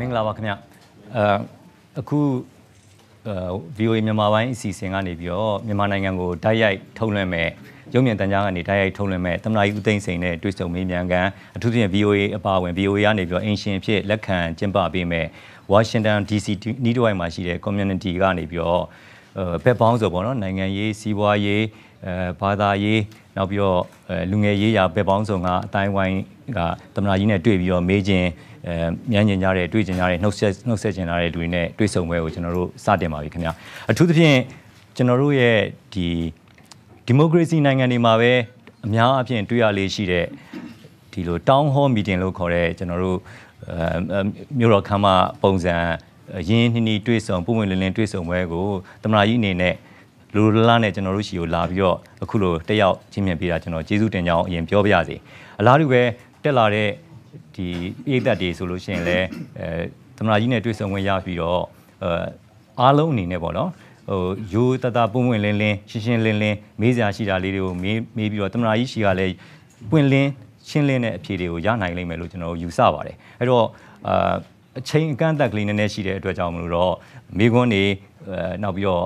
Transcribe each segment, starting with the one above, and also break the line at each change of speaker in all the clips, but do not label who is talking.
ဟုတ်ကဲ့မင်္ဂလာပါခင်ဗျအဲအခု VOA မြန်မာပိုင်းအစီအစဉ်ကနေပြီးတော့မြန်မာနိုင်ငံကိုဓာတ်ရိုက်ထုတ်လွှင့်မဲ့ရုပ်မြင်သံကြားကနေဓာတ်ရိုက်ထုတ်လွှင့်မဲ့သမနာကြီးဦးသိန်းစိန်နဲ့တွေ့ဆုံမေးမြန်းကန်အထူးသဖြင့် VOA အပါအဝင် VOA ကနေပြီးတော့အင်ရှင်ဖြစ်လက်ခံကျင်းပပေးမဲ့ Washington DC နီးတဝိုက်မှာရှိတဲ့ community ကနေပြီးတော့ဘက်ပေါင်းဆိုပေါ့နော်နိုင်ငံရေးစီးပွားရေးအဲဘာသာရေးနောက်ပြီးတော့လူငယ်ရေးရာဘက်ပေါင်းစုံကအတိုင်းဝိုင်းကသမနာကြီးနဲ့တွေ့ပြီးတော့မေးခြင်း အဲမြန်းကျင်ကြတဲ့တွေ့ကျင်ကြတဲ့နှုတ်ဆက်နှုတ်ဆက်ကျင်ကြတဲ့လူတွေနဲ့တွေ့ဆုံပွဲကိုကျွန်တော်တို့စတင်ပါပြီခင်ဗျာအထူးသဖြင့်ကျွန်တော်တို့ရဲ့ဒီဒီမိုကရေစီနိုင်ငံတွေမှာပဲအများအပြားတွေ့ရလေးရှိတဲ့ဒီလို town hall meeting လို့ခေါ်တဲ့ကျွန်တော်တို့အဲမြို့တော်ခမ်းမပုံစံရင်းနှီးနှီးတွေ့ဆုံပုံဝင်လင်းလင်းတွေ့ဆုံပွဲကိုတမနာကြီးအနေနဲ့လူလလားနဲ့ကျွန်တော်တို့ရှိကိုလာပြီးတော့အခုလိုတက်ရောက်ချင်းမြင်ပေးတာကျွန်တော်ကျေးဇူးတင်ကြောင်းအရင်ပြောပြရစီအလားတူပဲတက်လာတဲ့ ဒီပြည်သက်တွေဆိုလို့ရှိရင်လည်းအဲသမနာကြီးနဲ့တွေ့ဆုံခွင့်ရပြီးတော့အဲအားလုံးအနေနဲ့ပေါ့နော်ဟိုရိုးတတပွင့်ပွင့်လင်းလင်းရှင်းရှင်းလင်းလင်းမေးစရာရှိတာလေးတွေကိုမေးမေးပြီးတော့သမနာကြီးရှိကလည်းပွင့်လင်းရှင်းလင်းတဲ့အဖြေတွေကိုရနိုင်လိမ့်မယ်လို့ကျွန်တော်ယူဆပါတယ်အဲ့တော့အာအချိန်အကန့်အသတ်ကလေးနည်းနည်းရှိတဲ့အတွက်ကြောင့်မလို့တော့မိကွန်းနေအဲနောက်ပြီးတော့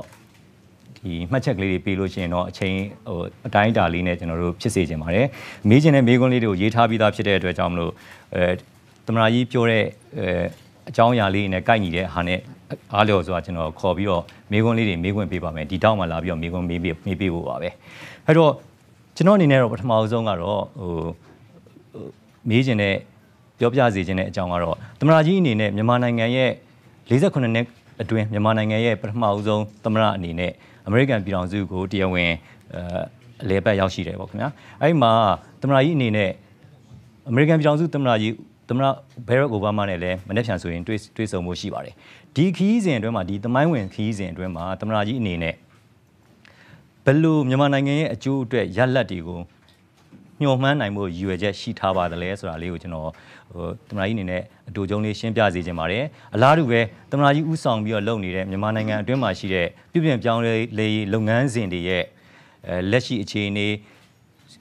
ဒီမှတ်ချက်ကလေးတွေပေးလို့ရှိရင်တော့အချိန်ဟိုအတိုင်းအတာလေးနဲ့ကျွန်တော်တို့ဖြစ်စေချင်ပါတယ်မေးချင်တဲ့မေးခွန်းလေးတွေကိုရေးထားပြီးသားဖြစ်တဲ့အတွက်ကြောင့်မလို့အဲသမနာကြီးပြောတဲ့အဲအကြောင်းအရာလေးနဲ့ကိုက်ညီတဲ့ဟာနဲ့အားလျော်စွာကျွန်တော်ခေါ်ပြီးတော့မေးခွန်းလေးတွေမေးခွန်းပေးပါမယ်ဒီတောက်မှလာပြီးတော့မေးခွန်းမေးပေးမေးပေးဖို့ပါပဲအဲ့တော့ကျွန်တော်အနေနဲ့တော့ပထမဆုံးကတော့ဟိုမေးချင်တဲ့ပြောပြစေချင်တဲ့အကြောင်းကတော့သမနာကြီးအနေနဲ့မြန်မာနိုင်ငံရဲ့48နှစ်အတွင်းမြန်မာနိုင်ငံရဲ့ပထမအဆုံးသမရအနေနဲ့ အမေရိကန်ပြည်ထောင်စုကိုတရားဝင်အလဲပတ်ရောက်ရှိတယ်ပေါ့ခင်ဗျာအဲ့ဒီမှာသမရကြီးအနေနဲ့အမေရိကန်ပြည်ထောင်စုသမရကြီးသမရဘယ်ရက်အိုဘားမားနဲ့လည်းမနေ့ဖြန်ဆိုရင်တွေ့တွေ့ဆုံမှုရှိပါတယ်ဒီခီးစဉ်အတွင်းမှာဒီသမိုင်းဝင်ခီးစဉ်အတွင်းမှာသမရကြီးအနေနဲ့ဘယ်လိုမြန်မာနိုင်ငံရဲ့အကျိုးအတွက်ရလတ်တွေကို ညှော်မှန်းနိုင်မှုရည်ရွယ်ချက်ရှိထားပါတယ်လဲဆိုတာလေးကိုကျွန်တော်ဟိုတမနာကြီးအနေနဲ့အတူကျုံလေးရှင်းပြစေချင်ပါတယ်အလားတူပဲတမနာကြီးဥဆောင်ပြီးတော့လုပ်နေတဲ့မြန်မာနိုင်ငံအတွင်းမှာရှိတဲ့ပြည်ပြင်ပြောင်းလဲလေလုပ်ငန်းစဉ်တွေရဲ့အဲလက်ရှိအခြေအနေ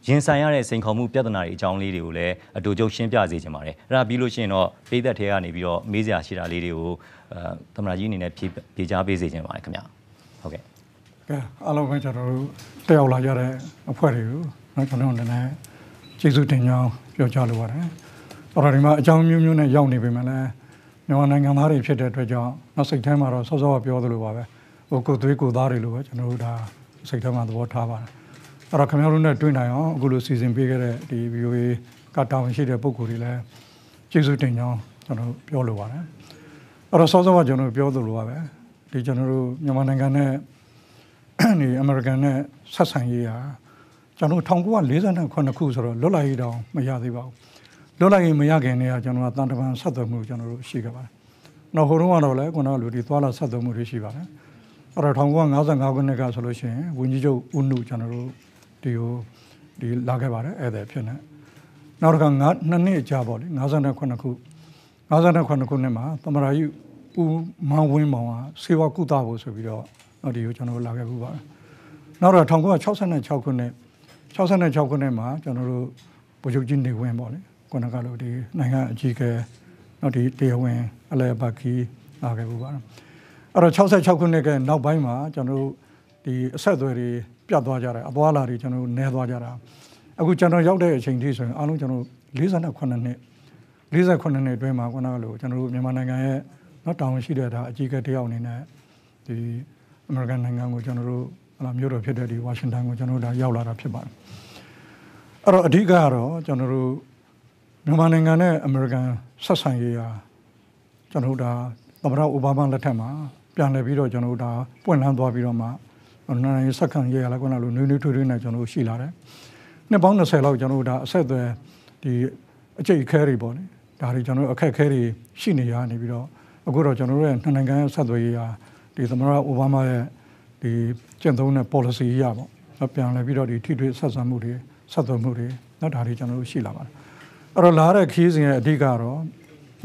ရင်ဆိုင်ရတဲ့စိန်ခေါ်မှုပြဿနာတွေအကြောင်းလေးတွေကိုလည်းအတူကျုံရှင်းပြစေချင်ပါတယ်အဲ့ဒါပြီးလို့ရှိရင်တော့ပြည်သက်ထဲကနေပြီးတော့မေးစရာရှိတာလေးတွေကိုအဲတမနာကြီးအနေနဲ့ဖြေဖြေချပေးစေချင်ပါတယ်ခင်ဗျဟုတ်ကဲ့
ကဲအားလုံးပဲကျွန်တော်တို့တက်ရောက်လာကြတဲ့အဖွဲ့တွေကိုနော်ကျွန်တော်တို့လည်း ကျေးဇူးတင်ကြောင်းပြောကြားလိုပါတယ်တော်တော်ဒီမှာအကြောင်းမျိုးမျိုးနဲ့ရောက်နေပြီမလဲမြန်မာနိုင်ငံသားတွေဖြစ်တဲ့အတွက်ကြောင့်နောက်စိတ်ထဲမှာတော့စောစောကပြောသလိုပါပဲဟိုကိုသွေးကိုသားတွေလိုပဲကျွန်တော်တို့ဒါစိတ်ထဲမှာသဘောထားပါတယ်အဲ့တော့ခင်ဗျားတို့နဲ့တွေ့နိုင်အောင်အခုလိုစီစဉ်ပေးခဲ့တဲ့ဒီ VOA ကတာဝန်ရှိတဲ့ပုံကိုယ်တွေလည်းကျေးဇူးတင်ကြောင်းကျွန်တော်ပြောလိုပါတယ်အဲ့တော့စောစောကကျွန်တော်ပြောသလိုပါပဲဒီကျွန်တော်တို့မြန်မာနိုင်ငံနဲ့ဒီအမေရိကန်နဲ့ဆက်ဆံရေးဟာ ကျွန်တော်1948ခုဆိုတော့လွတ်လပ်ရေးတောင်မရသေးပါဘူးလွတ်လပ်ရေးမရခင်တည်းကကျွန်တော်ကတန်တပန်ဆက်သွယ်မှုကျွန်တော်တို့ရှိခဲ့ပါတယ်။နောက်ဟိုတုန်းကတော့လည်းခုနကလူဒီသွားလာဆက်သွယ်မှုတွေရှိပါတယ်။အဲ့တော့1955ခုနှစ်ကဆိုလို့ရှိရင်ဝင်းကြီးချုပ်ဦးနုကျွန်တော်တို့ဒီဟိုဒီလာခဲ့ပါတယ်ဧည့်သည်ဖြစ်နေ။နောက်တစ်ခါ9နှစ်နှစ်ကြာပေါ့လေ58ခု58ခုနှစ်မှာသမရာကြီးဦးမောင်ဝင်းမောင်ကစေဝကုသဖို့ဆိုပြီးတော့ဒီကိုကျွန်တော်လာခဲ့ဘူးပါတယ်။နောက်တော့1966ခုနှစ် 66ခုနှစ်မှာကျွန်တော်တို့ဗိုလ်ချုပ်ကြီးနေဝင်းပေါ့လေခုနကလို့ဒီနိုင်ငံအကြီးအကဲတော့ဒီတရားဝင်အလဲဘကီလာခဲ့ဘူးပါအဲ့တော့66ခုနှစ်ကနောက်ပိုင်းမှာကျွန်တော်တို့ဒီအဆက်အသွယ်တွေပြတ်သွားကြတယ်အသွားလာတွေကျွန်တော်တို့နည်းသွားကြတာအခုကျွန်တော်ရောက်တဲ့အချိန်ထိဆိုရင်အားလုံးကျွန်တော်48နှစ်48နှစ်အတွင်းမှာခုနကလို့ကျွန်တော်တို့မြန်မာနိုင်ငံရဲ့နော်တောင်းရှိတဲ့ဒါအကြီးအကဲတယောက်အနေနဲ့ဒီအမေရိကန်နိုင်ငံကိုကျွန်တော်တို့ဟ လာမြို့တော်ဖြစ်တဲ့ဒီဝါရှင်တန်ကိုကျွန်တော်တို့ဒါရောက်လာတာဖြစ်ပါတယ်အဲ့တော့အဓိကကတော့ကျွန်တော်တို့မြန်မာနိုင်ငံနဲ့အမေရိကန်ဆက်ဆံရေးဟာကျွန်တော်တို့ဒါသမ္မတအိုဘားမားလက်ထက်မှာပြန်လည်ပြီးတော့ကျွန်တော်တို့ဒါပွင့်လန်းသွားပြီးတော့မှနိုင်ငံရေးဆက်ခံရေးရလာကွနာလိုနွေးနွေးထွေးထွေးနဲ့ကျွန်တော်တို့ရှိလာတယ်။နှစ်ပေါင်း20လောက်ကျွန်တော်တို့ဒါအဆက်အသွယ်ဒီအကျိတ်ခဲတွေပေါ့လေ။ဒါတွေကျွန်တော်တို့အခက်ခဲတွေရှိနေရနေပြီးတော့အခုတော့ကျွန်တော်တို့ရဲ့နှစ်နိုင်ငံဆက်သွယ်ရေးဟာဒီသမ္မတအိုဘားမားရဲ့ ဒီကျင့်သုံးတဲ့ policy ရပေါ့။ပြန်လည်ပြီးတော့ဒီထိတွေ့ဆက်ဆံမှုတွေဆက်သွယ်မှုတွေနော်ဒါတွေကျွန်တော်တို့ရှိလာပါတယ်အဲ့တော့လာတဲ့ခီးစဉ်ရဲ့အဓိကတော့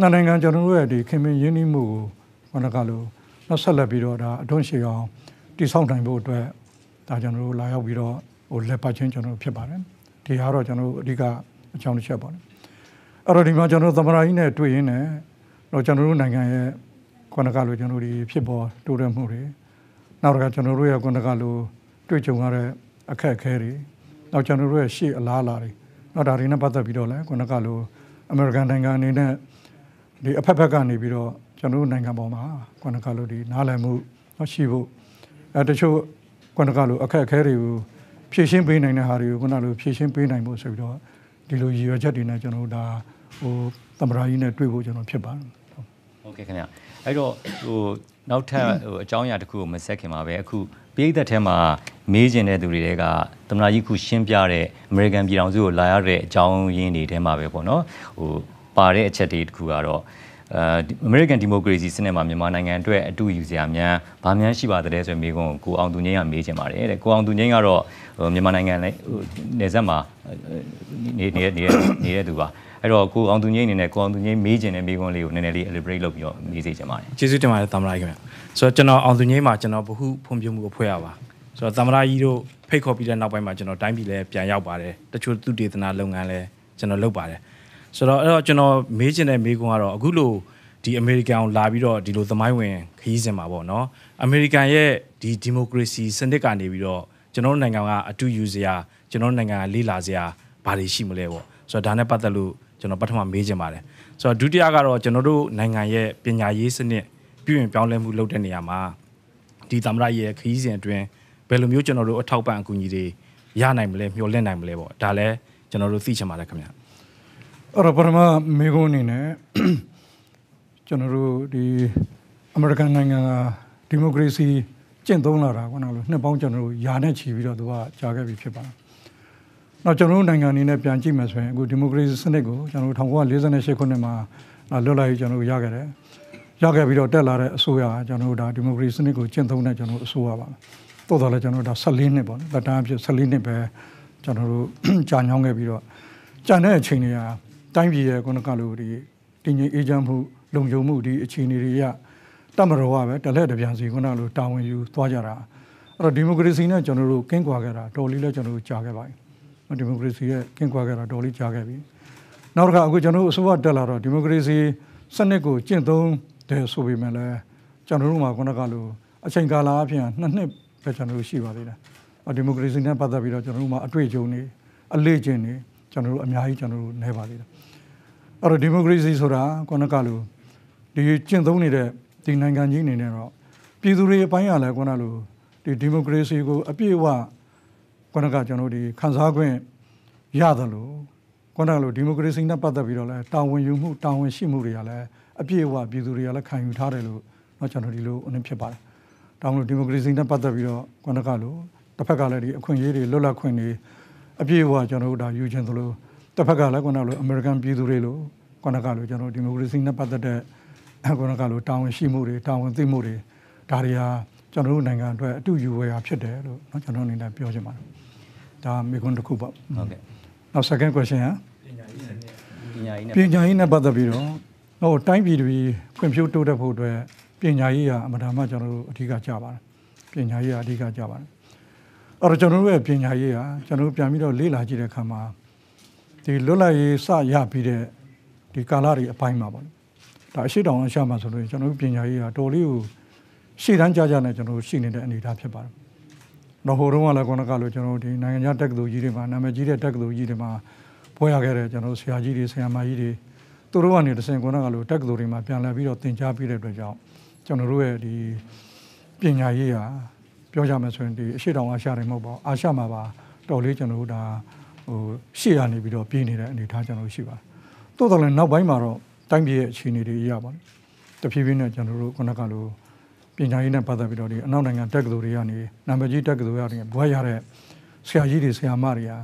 နှစ်နိုင်ငံကျွန်တော်တို့ရဲ့ဒီခင်မင်းရင်းနှီးမှုကိုခဏကလို့နောက်ဆက်လက်ပြီးတော့ဒါအတွန်းရှည်အောင်တည်ဆောက်နိုင်ဖို့အတွက်ဒါကျွန်တော်တို့လာရောက်ပြီးတော့ဟိုလက်ပတ်ချင်းကျွန်တော်တို့ဖြစ်ပါတယ်ဒီဟာတော့ကျွန်တော်တို့အဓိကအကြောင်းတစ်ချက်ပေါ့လေအဲ့တော့ဒီမှာကျွန်တော်သမရာကြီးနဲ့တွေ့ရင်းနဲ့တော့ကျွန်တော်တို့နိုင်ငံရဲ့ခုနကလိုကျွန်တော်တို့ဒီဖြစ်ပေါ်တိုးတက်မှုတွေ နောက်တစ်ခါကျွန်တော်တို့ရဲ့ခုနကလိုတွေ့ကြုံရတဲ့အခက်အခဲတွေနောက်ကျွန်တော်တို့ရဲ့ရှေ့အလားအလာတွေနောက်ဒါတွေနဲ့ပတ်သက်ပြီးတော့လည်းခုနကလိုအမေရိကန်နိုင်ငံအနေနဲ့ဒီအဖက်ဖက်ကနေပြီးတော့ကျွန်တော်တို့နိုင်ငံပေါ်မှာခုနကလိုဒီနားလည်မှုရှိဖို့အဲတချို့ခုနကလိုအခက်အခဲတွေကိုဖြည့်ရှင်းပေးနိုင်တဲ့ဟာတွေကိုခုနလိုဖြည့်ရှင်းပေးနိုင်ဖို့ဆိုပြီးတော့ဒီလိုရည်ရွယ်ချက်တွေနဲ့ကျွန်တော်တို့ဒါဟိုသမရာကြီးနဲ့တွေ့ဖို့ကျွန်တော်ဖြစ်ပါတယ်
ဟုတ်ကဲ့ခင်ဗျအဲ့တော့ဟို နောက်ထပ်ဟိုအကြောင်းအရာတစ်ခုကိုမဆက်ခင်ပါပဲအခုပြည်သက်ထဲမှာမေးကျင်တဲ့သူတွေကသမနာကြီးခုရှင်းပြတဲ့အမေရိကန်ပြည်ထောင်စုကိုလာရတဲ့အကြောင်းရင်းတွေထဲမှာပဲပေါ့နော်ဟိုပါတဲ့အချက်တွေတစ်ခုကတော့ အဲအမေရိကန်ဒီမိုကရေစီစနစ်မှာမြန်မာနိုင်ငံအတွက်အတူယူစရာများဗာများရှိပါတဲ့ဆိုမိကုန်းကိုအောင်သူငိမ့်ကမေးချင်ပါတယ်တဲ့ကိုအောင်သူငိမ့်ကတော့ဟိုမြန်မာနိုင်ငံလည်းဟိုနေဆက်မှာနေနေနေနေတဲ့သူပါအဲ့တော့ကိုအောင်သူငိမ့်အနေနဲ့ကိုအောင်သူငိမ့်မေးချင်တဲ့မိကုန်းလေးကိုနည်းနည်းလေး elaborate လုပ်ပြီးတော့မေးစေချင်ပါတယ်
ကျေးဇူးတင်ပါတယ်သမ္မတကြီးခင်ဗျဆိုတော့ကျွန်တော်အောင်သူငိမ့်မှာကျွန်တော်ဗဟုဖွံ့ဖြိုးမှုအဖွဲ့ရပါဆိုတော့သမ္မတကြီးတို့ဖိတ်ခေါ်ပြီးတဲ့နောက်ပိုင်းမှာကျွန်တော်တိုင်းပြည်လည်းပြန်ရောက်ပါတယ်တချို့သူတေသနာလုပ်ငန်းလည်းကျွန်တော်လုပ်ပါတယ် ဆိုတော့အဲ့တော့ကျွန်တော်မေးချင်တဲ့မေးခွန်းကတော့အခုလို့ဒီအမေရိကန်ကိုလာပြီးတော့ဒီလိုသမိုင်းဝင်ခရီးစဉ်မှာပေါ့နော်အမေရိကန်ရဲ့ဒီဒီမိုကရေစီစနစ်ကနေပြီးတော့ကျွန်တော်တို့နိုင်ငံကအတူယူစရာကျွန်တော်တို့နိုင်ငံကလေးလာစရာဘာတွေရှိမလဲပေါ့ဆိုတော့ဒါနဲ့ပတ်သက်လို့ကျွန်တော်ပထမမေးချင်ပါတယ်ဆိုတော့ဒုတိယကတော့ကျွန်တော်တို့နိုင်ငံရဲ့ပညာရေးစနစ်ပြုရင်ပြောင်းလဲမှုလုပ်တဲ့နေရာမှာဒီသမ္မတရဲ့ခရီးစဉ်အတွင်းဘယ်လိုမျိုးကျွန်တော်တို့အထောက်ပံ့အကူအညီတွေရနိုင်မလဲမျှော်လင့်နိုင်မလဲပေါ့ဒါလည်းကျွန်တော်တို့သိချင်ပါတယ်ခင်ဗျာ
အဲ့တော့ပထမမေကုန်းအနေနဲ့ကျွန်တော်တို့ဒီအမေရိကန်နိုင်ငံကဒီမိုကရေစီကျင့်သုံးလာတာခုနကလိုနှစ်ပေါင်းကျွန်တော်တို့ယာနဲ့ချီပြီးတော့သူကကြာခဲ့ပြီဖြစ်ပါတယ်။နောက်ကျွန်တော်တို့နိုင်ငံအနေနဲ့ပြန်ကြည့်မယ်ဆိုရင်အခုဒီမိုကရေစီစနစ်ကိုကျွန်တော်တို့1948ခုနှစ်မှာလွတ်လပ်ရေးကျွန်တော်တို့ရခဲ့တယ်။ရခဲ့ပြီးတော့တက်လာတဲ့အစိုးရကကျွန်တော်တို့ဒါဒီမိုကရေစီစနစ်ကိုကျင့်သုံးတဲ့ကျွန်တော်တို့အစိုးရပါ။တိုးတော်လည်းကျွန်တော်တို့ဒါ14နှစ်ပေါ့နော်။တတန်းအဖြစ်14နှစ်ပဲကျွန်တော်တို့ကြာညောင်းခဲ့ပြီးတော့ကြာတဲ့အချိန်တွေက တိုင်းပြည်ရဲ့ခုနကလိုဒီတည်ငြိမ်အေးချမ်းမှုလုံခြုံမှုဒီအခြေအနေတွေရတမတော်ကပဲတလက်တပြန်စီခုနလိုတာဝန်ယူသွားကြတာအဲ့တော့ဒီမိုကရေစီနဲ့ကျွန်တော်တို့ကင်းကွာခဲ့တာတော်လေးလည်းကျွန်တော်တို့ကြာခဲ့ပါပြီဒီမိုကရေစီရဲ့ကင်းကွာခဲ့တာတော်လေးကြာခဲ့ပြီနောက်တစ်ခါအခုကျွန်တော်တို့အစိုးရတက်လာတော့ဒီမိုကရေစီစနစ်ကိုကျင့်သုံးတယ်ဆိုပေမဲ့လည်းကျွန်တော်တို့မှာခုနကလိုအချိန်ကာလအပြင်နှစ်နှစ်ပဲကျွန်တော်တို့ရှိပါသေးတယ်ဒီမိုကရေစီနဲ့ပတ်သက်ပြီးတော့ကျွန်တော်တို့မှာအတွေ့အကြုံတွေအလေ့ကျင့်တွေကျွန်တော်တို့အများကြီးကျွန်တော်တို့နေပါသေးတယ် အဲ့တော့ဒီမိုကရေစီဆိုတာခုနကလိုဒီကျင့်သုံးနေတဲ့ဒီနိုင်ငံကြီးအနေနဲ့တော့ပြည်သူတွေအပိုင်းရလဲခုနလိုဒီဒီမိုကရေစီကိုအပြည့်အဝခုနကကျွန်တော်ဒီခန်းစားခွင့်ရတယ်လို့ခုနကလိုဒီမိုကရေစီနဲ့ပတ်သက်ပြီးတော့လဲတာဝန်ယူမှုတာဝန်ရှိမှုတွေကလည်းအပြည့်အဝပြည်သူတွေကလည်းခံယူထားတယ်လို့เนาะကျွန်တော်ဒီလိုအနည်းဖြစ်ပါတယ်။တောင်းလို့ဒီမိုကရေစီနဲ့ပတ်သက်ပြီးတော့ခုနကလိုတစ်ဖက်ကလည်းဒီအခွင့်အရေးတွေလွတ်လပ်ခွင့်တွေအပြည့်အဝကျွန်တော်တို့ဒါယူခြင်းသလို တစ်ဖက်ကလည်းခုနလိုအမေရိကန်ပြည်သူတွေလို့ခုနကလိုကျွန်တော်ဒီမိုကရေစီနဲ့ပတ်သက်တဲ့ခုနကလိုတာဝန်ရှိမှုတွေတာဝန်သိမှုတွေဒါတွေဟာကျွန်တော်တို့နိုင်ငံအတွက်အတူယူဝယ်ရာဖြစ်တယ်လို့เนาะကျွန်တော်အနေနဲ့ပြောချင်ပါတယ်ဒါမိခွန်းတစ်ခုပေါ့
ဟုတ်ကဲ့
နောက် second question ဟာ
ပညာရေးနဲ့
ပညာရေးနဲ့ပတ်သက်ပြီးတော့ဟိုတိုင်းပြည်တွေဖွံ့ဖြိုးတိုးတက်ဖို့အတွက်ပညာရေးဟာအမှန်တမ်းကျွန်တော်တို့အဓိကကြပါတယ်ပညာရေးဟာအဓိကကြပါတယ်အဲ့တော့ကျွန်တော်တို့ရဲ့ပညာရေးဟာကျွန်တော်တို့ပြန်ပြီးတော့လေ့လာကြည့်တဲ့အခါမှာ ဒီလွတ်လပ်ရေးစရပြီးတဲ့ဒီကာလတွေအပိုင်းမှာပေါ့ဒါအရှိတောင်အရှာမှာဆိုလို့ကျွန်တော်တို့ပညာရေးဟာတော်လေးကိုရှေ့တန်းကြကြနဲ့ကျွန်တော်တို့ရှိနေတဲ့အနေအထားဖြစ်ပါတယ်တော့ဟိုတုန်းကလည်းခုနကလိုကျွန်တော်တို့ဒီနိုင်ငံခြားတက္ကသိုလ်ကြီးတွေမှာနာမည်ကြီးတဲ့တက္ကသိုလ်ကြီးတွေမှာပွဲရခဲ့တဲ့ကျွန်တော်တို့ဆရာကြီးတွေဆရာမကြီးတွေသူတို့ကနေတစင်ခုနကလိုတက္ကသိုလ်တွေမှာပြန်လာပြီးတော့သင်ကြားပြီးတဲ့အတွက်ကြောင့်ကျွန်တော်တို့ရဲ့ဒီပညာရေးဟာပြောကြမယ်ဆိုရင်ဒီအရှိတောင်အာရှတွေမဟုတ်ပါဘူးအာရှမှာပါတော်လေးကျွန်တော်တို့ဒါ ဟိုရှေ့ရနေပြီးတော့ပြည်နေတဲ့အနေအထားကျွန်တော်တို့ရှိပါတယ်တိုးတော်လည်းနောက်ပိုင်းမှာတော့တိုင်းပြည်ရဲ့အခြေအနေတွေရပါတယ်တဖြည်းဖြည်းနဲ့ကျွန်တော်တို့ခုနကလိုပညာရေးနဲ့ပတ်သက်ပြီးတော့ဒီအနောက်နိုင်ငံတက္ကသိုလ်တွေကနေနာမည်ကြီးတက္ကသိုလ်တွေကနေဘွဲရတဲ့ဆရာကြီးတွေဆရာမတွေဟာ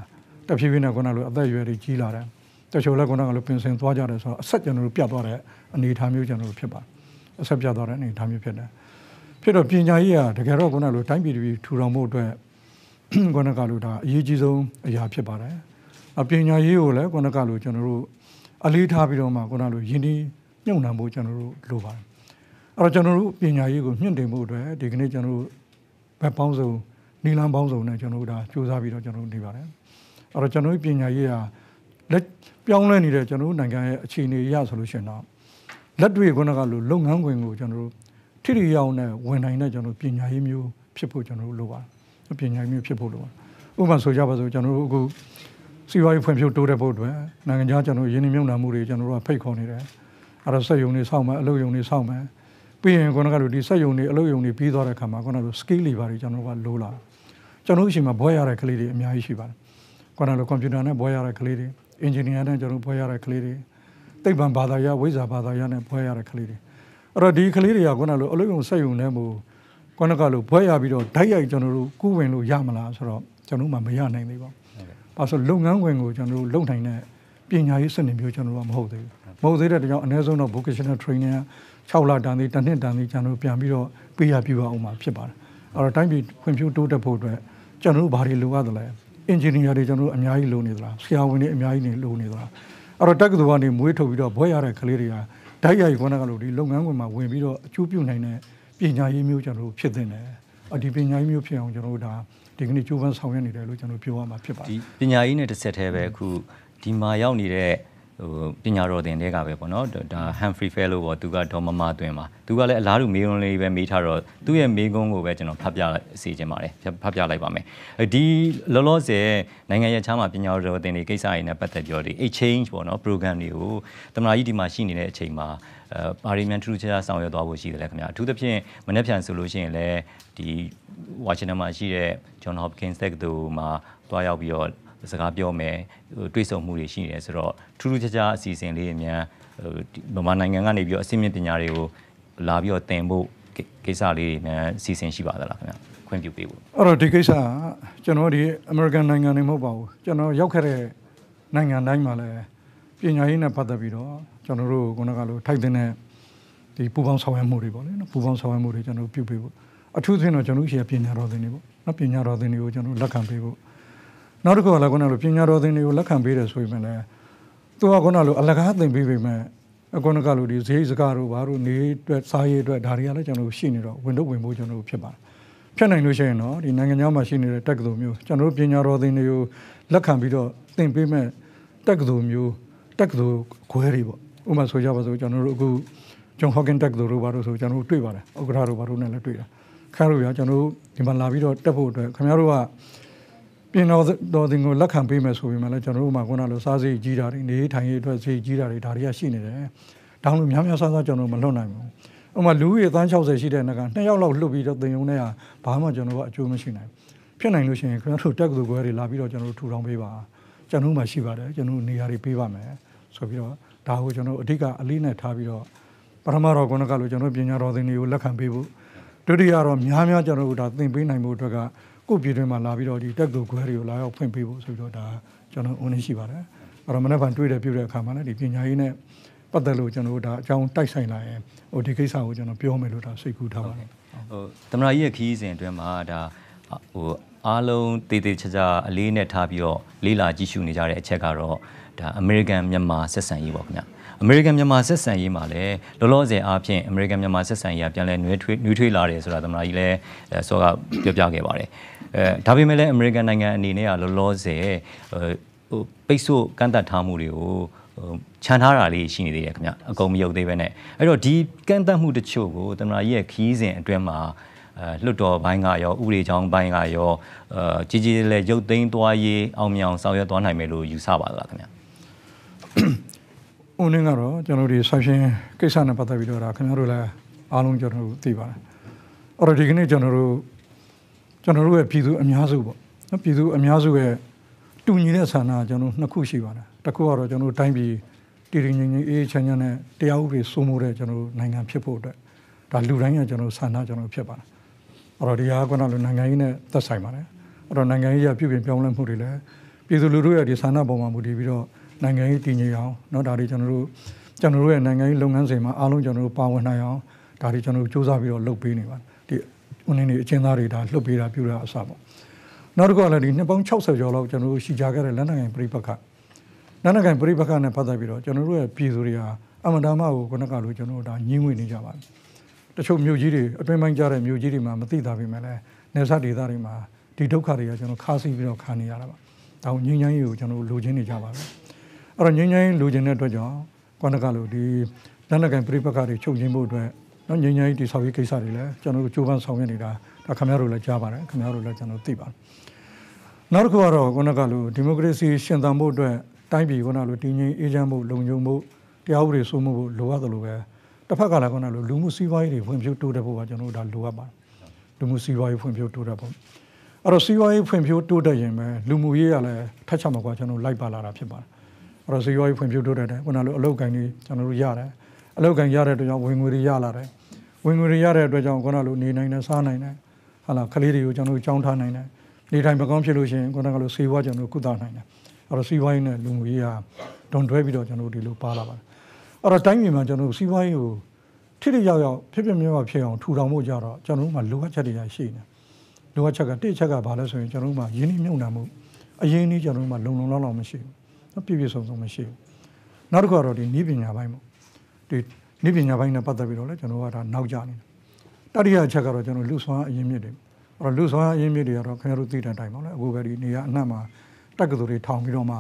တဖြည်းဖြည်းနဲ့ခုနလိုအသက်အရွယ်တွေကြီးလာတယ်တချို့လည်းခုနကလိုပင်စင်သွားကြတယ်ဆိုတော့အဆက်ကျွန်တော်တို့ပြတ်သွားတဲ့အနေအထားမျိုးကျွန်တော်တို့ဖြစ်ပါတယ်အဆက်ပြတ်သွားတဲ့အနေအထားမျိုးဖြစ်တယ်ဖြစ်တော့ပညာရေးကတကယ်တော့ခုနလိုတိုင်းပြည်တွေထူထောင်မှုအတွက် ခုနကလိုဒါအရေးကြီးဆုံးအရာဖြစ်ပါတယ်အပညာရေးကိုလည်းခုနကလိုကျွန်တော်တို့အလေးထားပြီးတော့မှခုနလိုယင်းဒီမြုံနှံဖို့ကျွန်တော်တို့လိုပါတယ်အဲ့တော့ကျွန်တော်တို့ပညာရေးကိုမြင့်တင်ဖို့အတွက်ဒီကနေ့ကျွန်တော်တို့ဘက်ပေါင်းစုံနီလန်းပေါင်းစုံနဲ့ကျွန်တော်တို့ဒါစူးစမ်းပြီးတော့ကျွန်တော်တို့နေပါတယ်အဲ့တော့ကျွန်တော်တို့ပညာရေးကလက်ပြောင်းလဲနေတဲ့ကျွန်တော်တို့နိုင်ငံရဲ့အခြေအနေအရဆိုလို့ရှိရင်တော့လက်တွေ့ခုနကလိုလုပ်ငန်းခွင်ကိုကျွန်တော်တို့ထိထိရောက်နဲ့ဝင်နိုင်တဲ့ကျွန်တော်ပညာရေးမျိုးဖြစ်ဖို့ကျွန်တော်တို့လိုပါတယ် ပညာရေးမျိုးဖြစ်ဖို့လိုပါတယ်ဥပမာဆိုကြပါစို့ကျွန်တော်တို့အခုစီးပွားရေးဖွံ့ဖြိုးတိုးတက်ဖို့အတွက်နိုင်ငံခြားကျွန်တော်ရင်းနှီးမြှုပ်နှံမှုတွေကျွန်တော်တို့ကဖိတ်ခေါ်နေတယ်အဲ့ဒါစက်ယုံတွေစောင့်မယ်အလုပ်ယုံတွေစောင့်မယ်ပြီးရင်ခုနကလိုဒီစက်ယုံတွေအလုပ်ယုံတွေပြီးသွားတဲ့အခါမှာခုနကလို skill တွေပါတယ်ကျွန်တော်တို့ကလိုလာကျွန်တော်တို့အချိန်မှာဘွဲရတဲ့ကလေးတွေအများကြီးရှိပါတယ်ခုနကလိုကွန်ပျူတာနဲ့ဘွဲရတဲ့ကလေးတွေအင်ဂျင်နီယာနဲ့ကျွန်တော်တို့ဘွဲရတဲ့ကလေးတွေသိပ္ပံဘာသာရပ်ဝိဇ္ဇာဘာသာရပ်နဲ့ဘွဲရတဲ့ကလေးတွေအဲ့တော့ဒီကလေးတွေကခုနကလိုအလုပ်ယုံစက်ယုံနဲ့မို့ ခုနကလိုဘွဲရပြီးတော့ဓာတ်ရိုက်ကျွန်တော်တို့ကူးဝင်လို့ရမလားဆိုတော့ကျွန်တော်မှမရနိုင်သေးပါဘူး။ဘာလို့လုပ်ငန်းဝင်ကိုကျွန်တော်တို့လုပ်နိုင်တဲ့ပညာရေးစနစ်မျိုးကျွန်တော်တို့ကမဟုတ်သေးဘူး။မဟုတ်သေးတဲ့ကြောင့်အနည်းဆုံးတော့ vocational training 6လတန်သေးတစ်နှစ်တန်သေးကျွန်တော်တို့ပြန်ပြီးတော့ပေးရပြပါအောင်မှာဖြစ်ပါတယ်။အဲ့တော့တိုင်းပြည်ဖွံ့ဖြိုးတိုးတက်ဖို့အတွက်ကျွန်တော်တို့ဘာတွေလိုအပ်သလဲ။ engineer တွေကျွန်တော်တို့အများကြီးလိုနေသလား။ဆရာဝန်တွေအများကြီးနေလိုနေသလား။အဲ့တော့တက္ကသိုလ်ကနေမွေးထုတ်ပြီးတော့ဘွဲရတဲ့ကလေးတွေကဓာတ်ရိုက်ခွန်းကလို့ဒီလုပ်ငန်းခွင်မှာဝင်ပြီးတော့အကျိုးပြုနိုင်တဲ့ ပညာရေးမျိုးကျွန်တော်တို့ဖြစ်တဲ့တယ်။အဒီပညာရေးမျိုးဖြစ်အောင်ကျွန်တော်တို့ဒါဒီကနေ့ကြိုးပမ်းဆောင်ရွက်နေတယ်လို့ကျွန်တော်ပြောရမှာဖြစ်ပါတယ်
ဒီပညာရေးနဲ့တစ်ဆက်တည်းပဲအခုဒီမှာရောက်နေတဲ့ ဟိုပညာတော်သင်တွေကပဲပေါ့နော်ဒါ Humphrey Fellow ပေါ့သူကဒေါ်မမတွင်ပါသူကလည်းအလားတူမေးခွန်းလေးပဲမေးထားတော့သူ့ရဲ့မေးခွန်းကိုပဲကျွန်တော်ဖတ်ပြစေချင်ပါတယ်ဖတ်ပြလိုက်ပါမယ်ဒီလောလောဆယ်နိုင်ငံရဲ့ချားမှာပညာတော်သင်တွေကိစ္စတွေနဲ့ပတ်သက်ပြီးတော့ဒီ exchange ပေါ့နော် program တွေကိုတမနာကြီးဒီမှာရှိနေတဲ့အချိန်မှာအဲပါရီမန်ထူးခြားဆောင်ရွက်သွားဖို့ရှိတယ်လေခင်ဗျာအထူးသဖြင့်မနေ့ဖြန်ဆိုလို့ရှိရင်လည်းဒီဝါရှင်တန်မှာရှိတဲ့ John Hopkins တက္ကသိုလ်မှာတွားရောက်ပြီးတော့ စကားပြောမယ်တွေးဆုံမှုတွေရှိနေတယ်ဆိုတော့ထူးထူးခြားခြားအစီအစဉ်လေးအများဟိုဗမာနိုင်ငံကနေပြီးတော့အစိမ့်မြင့်ပညာတွေကိုလာပြီးတော့သင်ဖို့ကိစ္စလေးတွေများအစီအစဉ်ရှိပါသလားခင်ဗျာခွင့်ပြုပေးဖို့
အဲ့တော့ဒီကိစ္စကကျွန်တော်ဒီအမေရိကန်နိုင်ငံနေမဟုတ်ပါဘူးကျွန်တော်ရောက်ခဲ့တဲ့နိုင်ငံတိုင်းမှာလည်းပညာရေးနဲ့ပတ်သက်ပြီးတော့ကျွန်တော်တို့ခုနကလိုထိုက်တဲ့ဒီပူပေါင်းဆောင်ရွက်မှုတွေပေါ့လေနော်ပူပေါင်းဆောင်ရွက်မှုတွေကျွန်တော်ပြုပေးဖို့အထူးသဖြင့်တော့ကျွန်တော်ရှိရပညာတော်သင်တွေပေါ့နော်ပညာတော်သင်တွေကိုကျွန်တော်လက်ခံပေးဖို့ နောက်တစ်ခုကလည်းခုနကလိုပညာတော်သင်တွေကိုလက်ခံပေးတယ်ဆိုရင်လည်းသူကခုနကလိုအလကားသင်ပေးပေမဲ့အခုနကလိုဒီဈေးစကားတို့ဘာတို့နေအတွက်စားရေးအတွက်ဒါတွေကလည်းကျွန်တော်ရှိနေတော့ဝင်တော့ဝင်ဖို့ကျွန်တော်ဖြစ်ပါတယ်ဖြစ်နိုင်လို့ရှိရင်တော့ဒီနိုင်ငံခြားမှာရှိနေတဲ့တက္ကသိုလ်မျိုးကျွန်တော်တို့ပညာတော်သင်တွေကိုလက်ခံပြီးတော့သင်ပေးမဲ့တက္ကသိုလ်မျိုးတက္ကသိုလ်ခွဲတွေပေါ့ဥပမာဆိုကြပါစို့ကျွန်တော်တို့အခုဂျွန်ဟော့ကင်တက္ကသိုလ်တို့ဘာလို့ဆိုကျွန်တော်တို့တွေ့ပါတယ်ဥက္ကဋ္ဌတို့ဘာလို့နဲ့လည်းတွေ့တာခါလို့ရကျွန်တော်တို့ဒီမှာလာပြီးတော့တက်ဖို့အတွက်ခင်ဗျားတို့က ပြင်တော်တော်တင်ကိုလက်ခံပေးမယ်ဆိုပြီးမှလည်းကျွန်တော်တို့မှခုနလိုစားစိတ်ကြီးတာတွေနေထိုင်ရေးအတွက်စိတ်ကြီးတာတွေဒါတွေကရှိနေတယ်။တောင်းလို့များများဆဆကျွန်တော်မလွတ်နိုင်ဘူး။ဥပမာလူကြီးအသန်း60ရှိတဲ့နကနှစ်ယောက်လောက်လှုပ်ပြီးတော့တင်ုံနဲ့ဘာမှကျွန်တော်ကအကျိုးမရှိနိုင်ဘူး။ဖြစ်နိုင်လို့ရှိရင်ခင်ဗျားတို့တက်ကတူကွဲတွေလာပြီးတော့ကျွန်တော်တို့ထူထောင်ပေးပါ။ကျွန်တော်မှရှိပါတယ်ကျွန်တော်နေရာတွေပေးပါမယ်ဆိုပြီးတော့ဒါကိုကျွန်တော်အဓိကအလေးနဲ့ထားပြီးတော့ပထမတော့ခုနကလိုကျွန်တော်ပညာတော်သင်တွေကိုလက်ခံပေးဖို့ဒုတိယတော့များများကျွန်တော်တို့ဒါသင်ပေးနိုင်ဖို့အတွက်က ကိုပြည်တွင်းမှာလာပြီးတော့ဒီတက်တူခွဲတွေကိုလာရောက်ဖွင့်ပေးဖို့ဆိုပြီးတော့ဒါကျွန်တော်ဝန်နေရှိပါတယ်အဲ့တော့မနေ့ကတွေ့တယ်ပြုတဲ့အခါမှာလည်းဒီပညာရေးနဲ့ပတ်သက်လို့ကျွန်တော်တို့ဒါအကြောင်းတိုက်ဆိုင်လာရင်ဟိုဒီကိစ္စကိုကျွန်တော်ပြောမယ်လို့ဒါစိတ်ကူးထားပါတယ်
ဟိုသမရာကြီးရဲ့ခီးစဉ်အတွင်းမှာဒါဟိုအားလုံးတည်တည်ချာချာအလေးနဲ့ထားပြီးတော့လေးလာကြည့်ရှုနေကြတဲ့အချက်ကတော့ဒါအမေရိကန်မြန်မာဆက်ဆံရေးပေါ့ခင်ဗျအမေရိကန်မြန်မာဆက်ဆံရေးမှာလည်းလောလောဆယ်အားဖြင့်အမေရိကန်မြန်မာဆက်ဆံရေးကပြန်လဲနှွေးထွေးနှွေးထွေးလာတယ်ဆိုတာသမရာကြီးလည်းစောကပြောပြခဲ့ပါတယ် အဲဒါပေမဲ့လည်းအမေရိကန်နိုင်ငံအနေနဲ့ကလောလောဆယ်ဟိုပိတ်ဆို့ကန့်သတ်ထားမှုတွေကိုခြံထားတာလေးရှိနေသေးတယ်ခင်ဗျအကုန်မယုတ်သေးပဲနဲ့အဲ့တော့ဒီကန့်သတ်မှုတချို့ကိုသမရာကြီးရဲ့ခီးစဉ်အတွင်းမှာအဲလွတ်တော်ဘိုင်းကရောဥပဒေချောင်းဘိုင်းကရောအဲကြီးကြီးလေးရုပ်သိမ်းသွားရေးအောင်မြောင်ဆောင်ရွက်သွားနိုင်မယ်လို့ယူဆပါသလားခင်ဗျ
ဦးနင်းကတော့ကျွန်တော်တို့ဒီဆိုင်ရှင်ကိစ္စနဲ့ပတ်သက်ပြီးတော့ဒါခင်ဗျားတို့လည်းအားလုံးကျွန်တော်တို့သိပါတယ်အဲ့တော့ဒီကနေ့ကျွန်တော်တို့ ကျွန်တော်တို့ရဲ့ပြည်သူအများစုပေါ့နော်ပြည်သူအများစုရဲ့တူညီတဲ့ဆန္ဒကျွန်တော်နှစ်ခုရှိပါတယ်တစ်ခုကတော့ကျွန်တော်တို့တိုင်းပြည်တည်တည်ငြိမ်ငြိမ်အေးချမ်းချမ်းနဲ့တရားဥပဒေစိုးမိုးတဲ့ကျွန်တော်တို့နိုင်ငံဖြစ်ဖို့အတွက်ဒါလူတိုင်းကကျွန်တော်ဆန္ဒကျွန်တော်ဖြစ်ပါတယ်အဲ့တော့ဒီဟာကလည်းနိုင်ငံရေးနဲ့သက်ဆိုင်ပါတယ်အဲ့တော့နိုင်ငံရေးရပြုပြင်ပြောင်းလဲမှုတွေလည်းပြည်သူလူထုရဲ့ဒီဆန္ဒပုံမှာမူတည်ပြီးတော့နိုင်ငံရေးတည်ငြိမ်အောင်เนาะဒါတွေကျွန်တော်တို့ကျွန်တော်တို့ရဲ့နိုင်ငံရေးလုပ်ငန်းစဉ်မှာအားလုံးကျွန်တော်တို့ပါဝင်နိုင်အောင်ဒါတွေကျွန်တော်တို့စူးစမ်းပြီးတော့လုပ်ပေးနေပါတယ်ဒီ ဦးနေနေအချင်းသားတွေဒါလှုပ်ပေးတာပြုတာအစပေါ့နောက်တစ်ခုကလည်းဒီနှစ်ပေါင်း60ကျော်လောက်ကျွန်တော်တို့ရှိကြခဲ့တဲ့လက်နက်ကိုင်ပြိပက္ခလက်နက်ကိုင်ပြိပက္ခနဲ့ပတ်သက်ပြီးတော့ကျွန်တော်တို့ရဲ့ပြည်သူတွေဟာအမှန်တမ်းမှကိုခုနကလိုကျွန်တော်တို့ဒါညှင်းဝေနေကြပါတယ်တချို့မြို့ကြီးတွေအတွင်းပိုင်းကြတဲ့မြို့ကြီးတွေမှာမသိတာပေမဲ့လည်းနေဆက်ဒေသတွေမှာဒီဒုက္ခတွေကကျွန်တော်ခါးစီးပြီးတော့ခံနေရတာပါ။ဒါကိုငြိမ်းချမ်းရေးကိုကျွန်တော်လိုချင်နေကြပါပဲ။အဲ့တော့ငြိမ်းချမ်းရေးလိုချင်တဲ့အတွက်ကြောင့်ကွန်တကလိုဒီလက်နက်ကင်ပြိပက္ခတွေချုပ်ငင်းဖို့အတွက် နော်ငြိမ်းချမ်းရေးတည်ဆောက်ရေးကိစ္စတွေလည်းကျွန်တော်တို့ကြိုးပမ်းဆောင်ရွက်နေတာဒါခင်ဗျားတို့လည်းကြားပါတယ်ခင်ဗျားတို့လည်းကျွန်တော်သိပါတယ်နောက်တစ်ခုကတော့ခုနကလိုဒီမိုကရေစီရှင်သန်ဖို့အတွက်တိုင်းပြည်ခုနလိုတည်ငြိမ်အေးချမ်းဖို့လုံခြုံဖို့တရားဥပဒေစိုးမိုးဖို့လိုအပ်တယ်လို့ပဲတစ်ဖက်ကလည်းခုနလိုလူမှုစီးပွားရေးတွေဖွံ့ဖြိုးတိုးတက်ဖို့ကကျွန်တော်တို့ဒါလိုအပ်ပါတယ်လူမှုစီးပွားရေးဖွံ့ဖြိုးတိုးတက်ဖို့အဲ့တော့စီးပွားရေးဖွံ့ဖြိုးတိုးတက်ရင်ပဲလူမှုရေးကလည်းထက်ချက်မှာကကျွန်တော်လိုက်ပါလာတာဖြစ်ပါတယ်အဲ့တော့စီးပွားရေးဖွံ့ဖြိုးတိုးတက်တယ်ခုနလိုအလုပ်ကိုင်းတွေကျွန်တော်တို့ရတယ်အလုပ်ကိုင်းရတဲ့အတွက်ကြောင့်ဝင်ငွေတွေရလာတယ် ဝင်ငွေတွေရတဲ့အတွက်ကြောင့်ခုနလိုနေနိုင်တယ်စားနိုင်တယ်ဟာလာကလေးတွေကိုကျွန်တော်တို့ကြောင်းထားနိုင်တယ်နေထိုင်မကောင်းဖြစ်လို့ရှိရင်ခုနကလိုစေဝါကျွန်တော်တို့ကုသနိုင်တယ်အဲ့တော့စီးပွားရေးနဲ့လူမှုရေးကဒုံတွဲပြီးတော့ကျွန်တော်တို့ဒီလိုပါလာပါတယ်အဲ့တော့တိုင်းပြည်မှာကျွန်တော်တို့စီးပွားရေးကိုထိထိရောက်ရောက်ဖြစ်ဖြစ်မြတ်မြတ်ဖြစ်အောင်ထူထောင်ဖို့ကြတော့ကျွန်တော်တို့မှာလိုအပ်ချက်တွေရှိနေလိုအပ်ချက်ကတစ်ချက်ကဘာလဲဆိုရင်ကျွန်တော်တို့မှာယင်းနှိမ့်မြုံနှံမှုအရင်နေ့ကျွန်တော်တို့မှာလုံလုံလောက်လောက်မရှိဘူးနော်ပြည့်ပြည့်စုံစုံမရှိဘူးနောက်တစ်ခုကတော့ဒီနည်းပညာပိုင်းပေါ့ဒီ နည်းပညာပိုင်းနဲ့ပတ်သက်ပြီးတော့လည်းကျွန်တော်ကဒါနောက်ကျနေတယ်တတိယအချက်ကတော့ကျွန်တော်လူဆွမ်းအရင်မြစ်တွေအဲ့တော့လူဆွမ်းအရင်မြစ်တွေကတော့ခင်ဗျားတို့သိတဲ့အတိုင်းပါလေအခုပဲဒီနေရာအနှံ့မှာတက်ကတူတွေထောင်ပြီးတော့မှ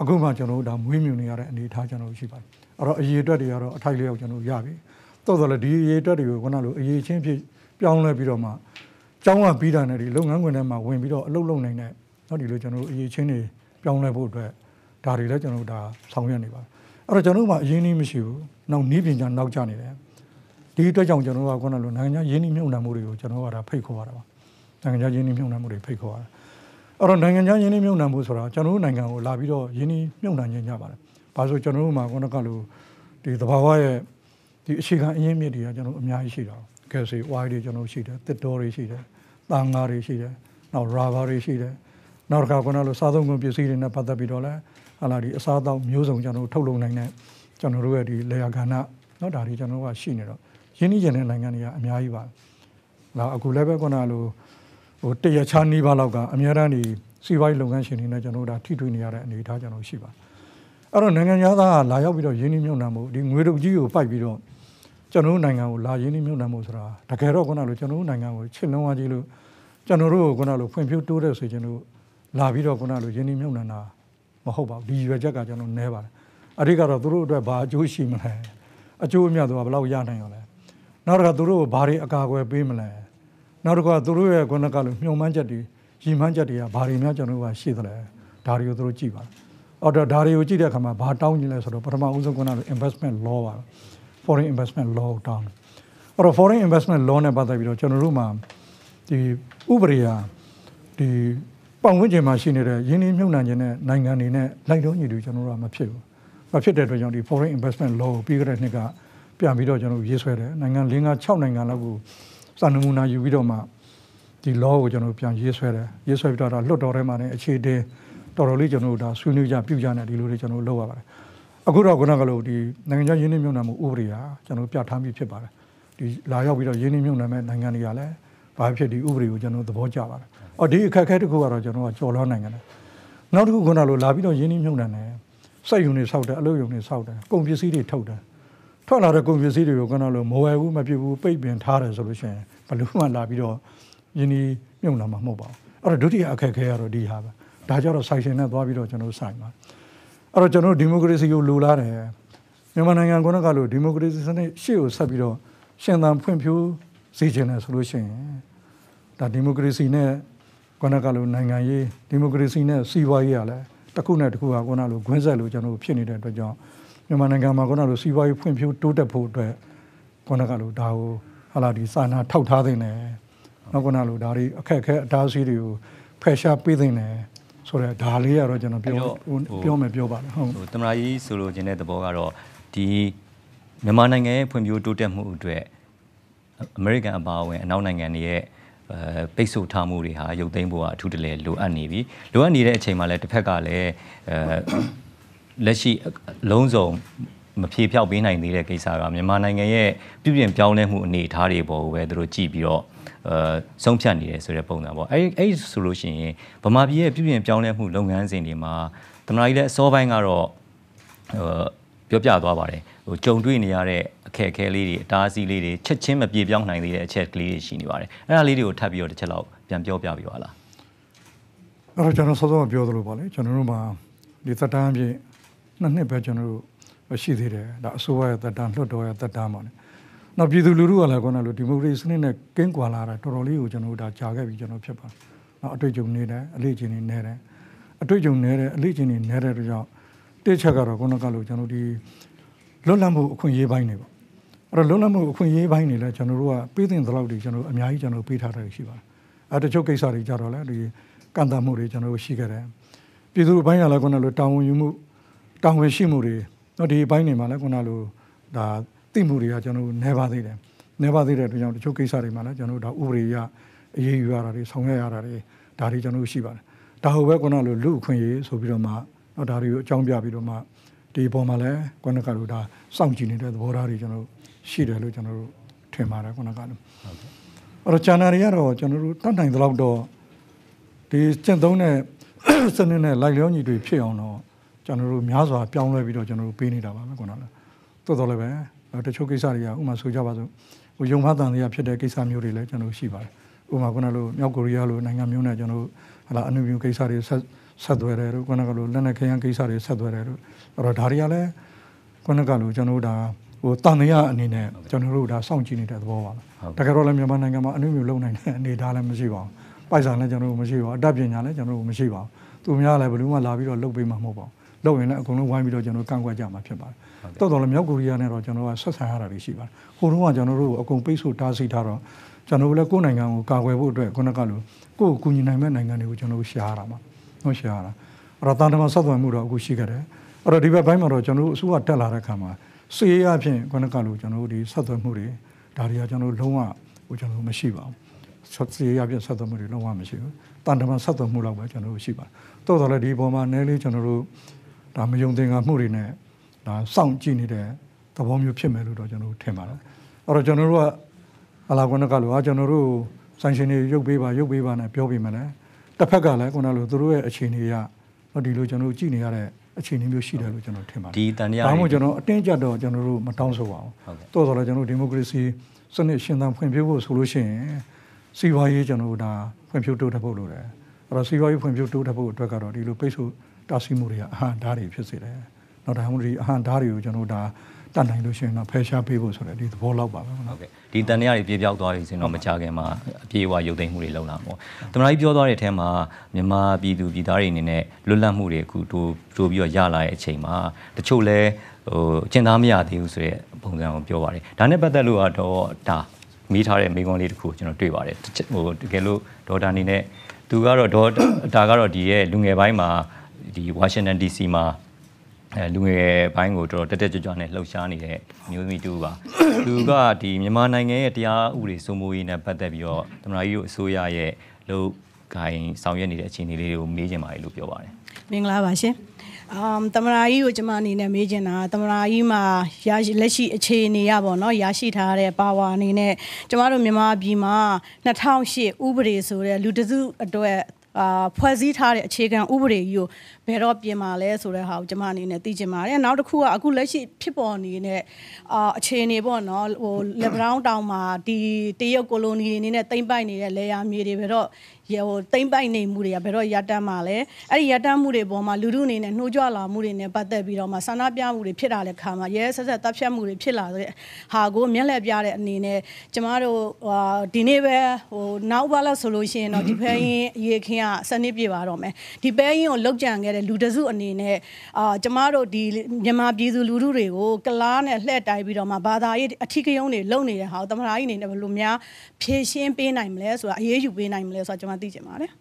အခုမှကျွန်တော်တို့ဒါမွေးမြူနေရတဲ့အနေအထားကျွန်တော်ရှိပါတယ်အဲ့တော့အရေးအတွက်တွေကတော့အထိုက်လျောက်ကျွန်တော်ရပြီတော်တော်လည်းဒီအရေးအတွက်တွေကိုခုနလိုအရေးချင်းဖြစ်ပြောင်းလဲပြီးတော့မှကျောင်းကပြီးတာနဲ့ဒီလုပ်ငန်းခွင်ထဲမှာဝင်ပြီးတော့အလုပ်လုပ်နိုင်တဲ့เนาะဒီလိုကျွန်တော်တို့အရေးချင်းတွေပြောင်းလဲဖို့အတွက်ဒါတွေလည်းကျွန်တော်တို့ဒါဆောင်ရွက်နေပါတယ် အဲ့တော့ကျွန်တော်တို့မှာအရေးနည်းမရှိဘူးနောက်နီးပညာနောက်ကျနေတယ်ဒီအတွက်ကြောင့်ကျွန်တော်တို့ကခုနလိုနိုင်ငံခြားရင်းနှီးမြှုပ်နှံမှုတွေကိုကျွန်တော်တို့ကဒါဖိတ်ခေါ်ရတာပါနိုင်ငံခြားရင်းနှီးမြှုပ်နှံမှုတွေဖိတ်ခေါ်ရတာအဲ့တော့နိုင်ငံခြားရင်းနှီးမြှုပ်နှံမှုဆိုတာကျွန်တော်တို့နိုင်ငံကိုလာပြီးတော့ရင်းနှီးမြှုပ်နှံခြင်းကြပါတယ်ဘာလို့ကျွန်တော်တို့မှာခုနကလိုဒီသဘာဝရဲ့ဒီအခြေခံအရင်းမြစ်တွေကကျွန်တော်အများကြီးရှိတာကဲစီဝိုင်းတွေကျွန်တော်ရှိတယ်တစ်တော်တွေရှိတယ်တန်ငါတွေရှိတယ်နောက်ရာဘာတွေရှိတယ်နောက်တစ်ခါခုနလိုစားသုံးကုန်ပစ္စည်းတွေနဲ့ပတ်သက်ပြီးတော့လဲ ဟာလာဒီအစားအသောက်မျိုးစုံကျွန်တော်ထုတ်လုပ်နိုင်တဲ့ကျွန်တော်တို့ရဲ့ဒီလေယာကဏ္ဍเนาะဒါတွေကျွန်တော်တို့ကရှိနေတော့ရင်းနှီးကျင်တဲ့နိုင်ငံတွေကအများကြီးပါလာအခုလည်းပဲခုနလိုဟိုတရချာနီးပါးလောက်ကအများတန်းဒီစီးပွားရေးလုပ်ငန်းရှင်တွေနဲ့ကျွန်တော်တို့ဒါထိတွေ့နေရတဲ့အနေအထားကျွန်တော်ရှိပါအဲ့တော့နိုင်ငံသားကလာရောက်ပြီးတော့ရင်းနှီးမြှုပ်နှံမှုဒီငွေတုပ်ကြီးကိုပိုက်ပြီးတော့ကျွန်တော်တို့နိုင်ငံကိုလာရင်းနှီးမြှုပ်နှံမှုဆိုတာတကယ်တော့ခုနလိုကျွန်တော်တို့နိုင်ငံကိုချစ်လုံးဝကြီးလို့ကျွန်တော်တို့ကခုနလိုဖွံ့ဖြိုးတိုးတဲ့ဆိုကျွန်တော်လာပြီးတော့ခုနလိုရင်းနှီးမြှုပ်နှံတာ မဟုတ်ပါဘူးဒီရွယ်ချက်ကကျွန်တော်နဲပါတယ်အဲ့ဒီကတော့သူတို့အတွက်ဘာအကျိုးရှိမလဲအကျိုးအမြတ်တော့ဘယ်လောက်ရနိုင်ရောလဲနောက်တစ်ခါသူတို့ကိုဘာတွေအကာအကွယ်ပေးမလဲနောက်တစ်ခါသူတို့ရဲ့ခုနကလိုညှို့မှန်းချက်တွေရည်မှန်းချက်တွေကဘာတွေများကျွန်တော်တို့ကရှိသလဲဒါတွေကိုသူတို့ကြည့်ပါအော်တော့ဒါတွေကိုကြည့်တဲ့အခါမှာဘာတောင်းနေလဲဆိုတော့ပထမဦးဆုံးခုနလို investment law ပါ foreign investment law တောင်းအဲ့တော့ foreign investment law နဲ့ပတ်သက်ပြီးတော့ကျွန်တော်တို့မှာဒီဥပဒေဟာဒီ ပတ်ဝန်းကျင်မှာရှိနေတဲ့ရင်းနှီးမြှုပ်နှံခြင်းနဲ့နိုင်ငံတွေနဲ့လိုက်တော့ညီတူကျွန်တော်တို့ကမဖြစ်ဘူးမဖြစ်တဲ့အတွက်ကြောင့်ဒီ foreign investment law ကိုပြီးခဲ့တဲ့နှစ်ကပြန်ပြီးတော့ကျွန်တော်ရေးဆွဲတယ်နိုင်ငံ၄၅6နိုင်ငံလောက်ကိုစံနမူနာယူပြီးတော့မှဒီ law ကိုကျွန်တော်ပြန်ရေးဆွဲတယ်ရေးဆွဲပြီးတော့လွတ်တော်ထဲမှာလည်းအခြေတည်တော်တော်လေးကျွန်တော်တို့ဒါဆွေးနွေးကြပြုကြနေဒီလိုတွေကျွန်တော်လုပ်ရပါတယ်အခုတော့ခုနကလို့ဒီနိုင်ငံခြားရင်းနှီးမြှုပ်နှံမှုဥပဒေဟာကျွန်တော်ပြဋ္ဌာန်းပြီးဖြစ်ပါတယ်ဒီလာရောက်ပြီးတော့ရင်းနှီးမြှုပ်နှံမဲ့နိုင်ငံတွေကလည်းဘာဖြစ်ဒီဥပဒေကိုကျွန်တော်သဘောကျပါတယ် အော်ဒီအခက်အခဲတစ်ခုကတော့ကျွန်တော်ကကြော်လွှမ်းနိုင်ငံတယ်နောက်တစ်ခုခုနလို့လာပြီးတော့ရင်းနှီးမြှုပ်နှံတယ်စိုက်ရုံတွေစောက်တယ်အလုပ်ရုံတွေစောက်တယ်ကုန်ပစ္စည်းတွေထုတ်တယ်ထွက်လာတဲ့ကုန်ပစ္စည်းတွေကိုကနလို့မဝယ်ဘူးမပြစ်ဘူးပိတ်ပင်ထားတယ်ဆိုလို့ရှိရင်ဘယ်လို့မှလာပြီးတော့ယင်းဒီမြုံလာမှာမဟုတ်ပါဘူးအဲ့တော့ဒုတိယအခက်ခဲကတော့ဒီဟာပဲဒါကြတော့ဆိုင်ရှင်နဲ့သွားပြီးတော့ကျွန်တော်ဆိုင်ပါအဲ့တော့ကျွန်တော်ဒီမိုကရေစီကိုလိုလားတယ်မြန်မာနိုင်ငံကလို့ဒီမိုကရေစီစနစ်ရှေ့ကိုဆက်ပြီးတော့ရှင်သန်ဖွံ့ဖြိုးစေချင်တယ်ဆိုလို့ရှိရင်ဒါဒီမိုကရေစီနဲ့ ကလို့နိုင်ငံရေးဒီမိုကရေစီနဲ့စီးပွားရေးကလည်းတစ်ခုနဲ့တစ်ခုကခုနလိုခွင်းဆက်လို့ကျွန်တော်ဖြစ်နေတဲ့အတွက်ကြောင့်မြန်မာနိုင်ငံမှာခုနလိုစီးပွားရေးဖွံ့ဖြိုးတိုးတက်ဖို့အတွက်ခုနကလိုဒါကိုဟာလာဒီစာနာထောက်ထားသိနေနောက်ခုနလိုဒါတွေအခက်အခဲအတားအဆီးတွေကိုဖယ်ရှားပေးသိနေဆိုတော့ဒါလေးကတော့ကျွန်တော်ပြောပြောမယ်ပြောပါမယ်ဟုတ်
ဟိုတမရာကြီးဆိုလိုချင်တဲ့သဘောကတော့ဒီမြန်မာနိုင်ငံရဲ့ဖွံ့ဖြိုးတိုးတက်မှုအတွက်အမေရိကန်အပါအဝင်အနောက်နိုင်ငံတွေရဲ့အဲ ပိတ်ဆို့ထားမှုတွေဟာရုပ်သိမ်းဖို့ကအထူးတလဲလိုအပ်နေပြီလိုအပ်နေတဲ့အချိန်မှာလည်းတစ်ဖက်ကလည်းအဲလက်ရှိလုံးစုံမဖြေဖြောက်ပေးနိုင်သေးတဲ့ကိစ္စကမြန်မာနိုင်ငံရဲ့ပြည်ပြင်ပြောင်းလဲမှုအနေအထားတွေပေါ်ကိုပဲသူတို့ကြည့်ပြီးတော့အဲဆုံးဖြတ်နေတယ်ဆိုတဲ့ပုံစံပေါ့အဲ့အဲ့ဆိုလို့ရှိရင်ဗမာပြည်ရဲ့ပြည်ပြင်ပြောင်းလဲမှုလုပ်ငန်းစဉ်တွေမှာတမနာကြီးလည်းအစောပိုင်းကတော့ဟိုပြောပြသွားပါတယ် ဟိုကြုံတွေ့နေရတဲ့အခက်အခဲလေးတွေအတားအဆီးလေးတွေချက်ချင်းမပြေပြောင်းနိုင်သေးတဲ့အချက်ကလေးတွေရှိနေပါတယ်အဲ့ဒါလေးတွေကိုထပ်ပြီးတော့တစ်ချက်လောက်ပြန်ပြောပြပြပါလား
အဲ့တော့ကျွန်တော်စောစောကပြောသလိုပါလေကျွန်တော်တို့မှာဒီသက်တမ်းပြည့်နှစ်နှစ်ပဲကျွန်တော်တို့ရှိသေးတယ်ဒါအစိုးရရဲ့တက်တမ်းလွှတ်တော်ရဲ့တက်တမ်းပါလေနောက်ပြည်သူလူထုကလည်းကောလို့ဒီမိုကရေစီစနစ်နဲ့ကင်းကွာလာတာတော်တော်လေးကိုကျွန်တော်တို့ဒါကြာခဲ့ပြီကျွန်တော်ဖြစ်ပါတယ်နောက်အတွေ့အကြုံနေတယ်အလေးချင်းနေနေတယ်အတွေ့အကြုံနေတယ်အလေးချင်းနေနေတဲ့အတွက်ကြောင့်တစ်ချက်ကတော့ကောကလို့ကျွန်တော်ဒီ လွတ်လပ်မှုအခွင့်အရေးပိုင်းနေပေါ့အဲ့တော့လွတ်လပ်မှုအခွင့်အရေးပိုင်းနေလဲကျွန်တော်တို့ကပေးတဲ့သလောက်တွေကျွန်တော်အများကြီးကျွန်တော်ပေးထားတာရှိပါတယ်အဲတချို့ကိစ္စတွေကြတော့လဲဒီကန့်သတ်မှုတွေကျွန်တော်တို့ရှိခဲ့တယ်ပြည်သူ့ဘိုင်းကလည်းခုနလိုတာဝန်ယူမှုတာဝန်ရှိမှုတွေတော့ဒီဘိုင်းနေမှာလည်းခုနလိုဒါသိမှုတွေကကျွန်တော်တို့နေပါသေးတယ်နေပါသေးတဲ့အတွက်ကြောင့်တချို့ကိစ္စတွေမှာလည်းကျွန်တော်တို့ဒါဥပဒေရအရေးယူရတာတွေဆောင်ရွက်ရတာတွေဒါတွေကျွန်တော်တို့ရှိပါတယ်ဒါဟုတ်ပဲခုနလိုလူအခွင့်အရေးဆိုပြီးတော့မှတော့ဒါတွေကိုအကြောင်းပြပြီးတော့မှ ဒီပေါ်မှာလည်းခုနကလိုဒါစောင့်ကြည့်နေတဲ့သဘောထားတွေကျွန်တော်တို့ရှိတယ်လို့ကျွန်တော်တို့ထင်ပါတယ်ခုနကလိုဟုတ်ကဲ့အဲ့တော့ဂျန်နာရီကတော့ကျွန်တော်တို့တတ်နိုင်သလောက်တော့ဒီကျင့်သုံးတဲ့စနစ်နဲ့လိုက်လျောညီတွေဖြစ်အောင်တော့ကျွန်တော်တို့များစွာပြောင်းလဲပြီးတော့ကျွန်တော်တို့ပေးနေတာပါပဲခုနကတော်တော်လည်းပဲတချို့ကိစ္စတွေကဥမာဆိုကြပါစို့ဟိုယုံဖတ်တန်တွေကဖြစ်တဲ့ကိစ္စမျိုးတွေလည်းကျွန်တော်ရှိပါတယ်ဥမာခုနလိုမြောက်ကိုရီးယားလိုနိုင်ငံမျိုးနဲ့ကျွန်တော်ဟလာအနုမြူကိစ္စတွေဆက် ဆက်သွယ်တယ်တို့ခုနကလိုလက်နက်ခဲယမ်းကိစ္စတွေဆက်သွယ်တယ်တို့အဲ့တော့ဒါတွေကလည်းခုနကလိုကျွန်တော်တို့ဒါဟိုတန်တရားအနေနဲ့ကျွန်တော်တို့ဒါစောင့်ကြည့်နေတဲ့သဘောပါပဲတကယ်တော့လည်းမြန်မာနိုင်ငံမှာအနုမြူလုံနိုင်တဲ့အနေအထားလည်းမရှိပါဘူးပိုက်ဆံလည်းကျွန်တော်တို့မရှိပါဘူးအတတ်ပညာလည်းကျွန်တော်တို့မရှိပါဘူးသူများလည်းဘယ်လိုမှလာပြီးတော့လုပ်ပေးမှာမဟုတ်ပါဘူးလုပ်ရင်လည်းအကုန်လုံးဝိုင်းပြီးတော့ကျွန်တော်ကန့်ကွက်ကြမှာဖြစ်ပါတယ်တော်တော်လည်းမြောက်ကိုရီးယားနဲ့တော့ကျွန်တော်ကဆက်ဆံရတာတွေရှိပါတယ်ဟိုတုန်းကကျွန်တော်တို့အကုန်ပိတ်ဆို့တားဆီးထားတော့ကျွန်တော်တို့လည်းကိုယ့်နိုင်ငံကိုကာကွယ်ဖို့အတွက်ခုနကလိုကိုယ့်ကိုကူညီနိုင်မဲ့နိုင်ငံတွေကိုကျွန်တော်တို့ရှားရတာမှာ ဟုတ်ရှားရတာအဲ့တော့တန်တမဆက်သွယ်မှုတော့အခုရှိခဲ့တယ်အဲ့တော့ဒီဘက်ပိုင်းမှာတော့ကျွန်တော်တို့အစိုးရတက်လာတဲ့အခါမှာစီရေးအဖြစ်ခုနကလိုကျွန်တော်တို့ဒီဆက်သွယ်မှုတွေဒါတွေကကျွန်တော်တို့လုံးဝဟိုကျွန်တော်တို့မရှိပါဘူးဆက်စီရေးအဖြစ်ဆက်သွယ်မှုတွေလုံးဝမရှိဘူးတန်တမဆက်သွယ်မှုတော့ပဲကျွန်တော်တို့ရှိပါတယ်တိုးတော်လည်းဒီပေါ်မှာနည်းလေးကျွန်တော်တို့ဒါမယုံသင်္ကာမှုတွေနဲ့ဒါစောင့်ကြည့်နေတဲ့သဘောမျိုးဖြစ်မယ်လို့တော့ကျွန်တော်တို့ထင်ပါတယ်အဲ့တော့ကျွန်တော်တို့ကအလာကွနကလိုအားကျွန်တော်တို့ဆိုင်ရှင်တွေရုပ်ပေးပါရုပ်ပေးပါနဲ့ပြောပြီးမှလည်း တစ်ဖက်ကလည်းခုနလိုသူတို့ရဲ့အခြေအနေရဒီလိုကျွန်တော်တို့ကြည့်နေရတဲ့အခြေအနေမျိုးရှိတယ်လို့ကျွန်တော်ထင်ပါတယ်
ဒီတန်တရား
ဒါမှမဟုတ်ကျွန်တော်အတင်းကြပ်တော့ကျွန်တော်တို့မတောင်းဆိုပါဘူးတိုးတော်လည်းကျွန်တော်ဒီမိုကရေစီစနစ်ရှင်သန်ဖွံ့ဖြိုးဖို့ဆိုလို့ရှိရင်စီးပွားရေးကျွန်တော်တို့ဒါဖွံ့ဖြိုးတိုးတက်ဖို့လိုတယ်အဲ့တော့စီးပွားရေးဖွံ့ဖြိုးတိုးတက်ဖို့အတွက်ကတော့ဒီလိုပိတ်ဆို့တားဆီးမှုတွေကအဟံဓာတ်တွေဖြစ်စေတယ်။နောက်ဒါမှမဟုတ်ဒီအဟံဓာတ်တွေကိုကျွန်တော်တို့ဒါ တတ်နိုင်လို့ရှိရင်တော့ဖယ်ရှားပေးဖို့ဆိုတဲ့ဒီသဘောလောက်ပါပဲ
ဟုတ်ကဲ့ဒီတန်တရားတွေပြေပြောက်သွားပြီဆိုရင်တော့မကြခင်မှာအပြေအဝရုပ်သိမ်းမှုတွေလုပ်လာမှာပေါ့တမန်ကြီးပြောသွားတဲ့အထက်မှာမြန်မာပြည်သူပြည်သားတွေအနေနဲ့လွတ်လပ်မှုတွေအခုတိုးတိုးပြီးတော့ရလာတဲ့အချိန်မှာတချို့လဲဟိုကျင်သားမရသေးဘူးဆိုတဲ့ပုံစံကိုပြောပါတယ်ဒါနဲ့ပတ်သက်လို့ကတော့ဒါမိထားတဲ့မိကွန်းလေးတစ်ခုကျွန်တော်တွေ့ပါတယ်ဟိုတကယ်လို့ဒေါ်တာအနေနဲ့သူကတော့ဒေါ်တာကတော့ဒီရဲ့လူငယ်ပိုင်းမှာဒီဝါရှင်တန် DC မှာ အဲလူငယ်ပိုင်းကိုတော်တော်တက်တက်ကြွကြွနဲ့လှုပ်ရှားနေတဲ့မျိုးသမီးတူပါသူကဒီမြန်မာနိုင်ငံရဲ့တရားဥပဒေစိုးမိုးရေးနဲ့ပတ်သက်ပြီးတော့သမ္မတကြီးတို့အစိုးရရဲ့လုပ်ကိုင်ဆောင်ရွက်နေတဲ့အခြေအနေလေးတွေကိုမေးချင်ပါတယ်လို့ပြောပါတယ်
မင်္ဂလာပါရှင်အမ်တမရာကြီးကိုကျွန်မအနေနဲ့မေးချင်တာတမရာကြီးမှာရရှိလက်ရှိအခြေအနေရပါတော့ရရှိထားတဲ့ပါဝါအနေနဲ့ကျမတို့မြန်မာပြည်မှာ2008ဥပဒေဆိုတဲ့လူတစုအတွက် အာဖွဲ့စည်းထားတဲ့အခြေခံဥပဒေကြီးကိုဘယ်တော့ပြင်มาလဲဆိုတဲ့ဟာကိုကျွန်မအနေနဲ့သိချင်ပါတယ်နောက်တစ်ခုကအခုလက်ရှိဖြစ်ပေါ်နေတဲ့အာအခြေအနေပေါ့နော်ဟိုလက်ဘရောင်းတောင်မှာဒီတရုတ်ကိုလိုနီတွေအနေနဲ့တိမ့်ပိုက်နေတဲ့လေယာမြေတွေဘယ်တော့ ဟိုတိမ့်ပိုက်နေမှုတွေကဘယ်တော့ရပ်တန့်မှာလဲအဲ့ဒီရပ်တန့်မှုတွေပေါ်မှာလူလူအနေနဲ့နှိုးကြွလာမှုတွေနဲ့ပတ်သက်ပြီးတော့မှဆန္ဒပြမှုတွေဖြစ်တာလည်းခါမှာရဲဆက်ဆက်တပ်ဖြတ်မှုတွေဖြစ်လာတဲ့ဟာကိုမျက်လှည့်ပြတဲ့အနေနဲ့ကျမတို့ဟာဒီနေ့ပဲဟိုနောက်ပါလို့ဆိုလို့ရှိရင်တော့ဒီဖဲရင်အရေးခင်ကစနစ်ပြပါတော့မယ်ဒီဖဲရင်ကိုလောက်ကြံခဲ့တဲ့လူတစုအနေနဲ့အာကျမတို့ဒီမြန်မာပြည်သူလူထုတွေကိုကလားနဲ့လှည့်တိုက်ပြီးတော့မှဘာသာရေးအထီးကယုံတွေလုံနေတဲ့ဟာကိုတမရာကြီးအနေနဲ့ဘယ်လိုများဖြည့်ရှင်းပေးနိုင်မလဲဆိုတာအရေးယူပေးနိုင်မလဲဆိုတာကျွန်မသိချင်ပါတယ်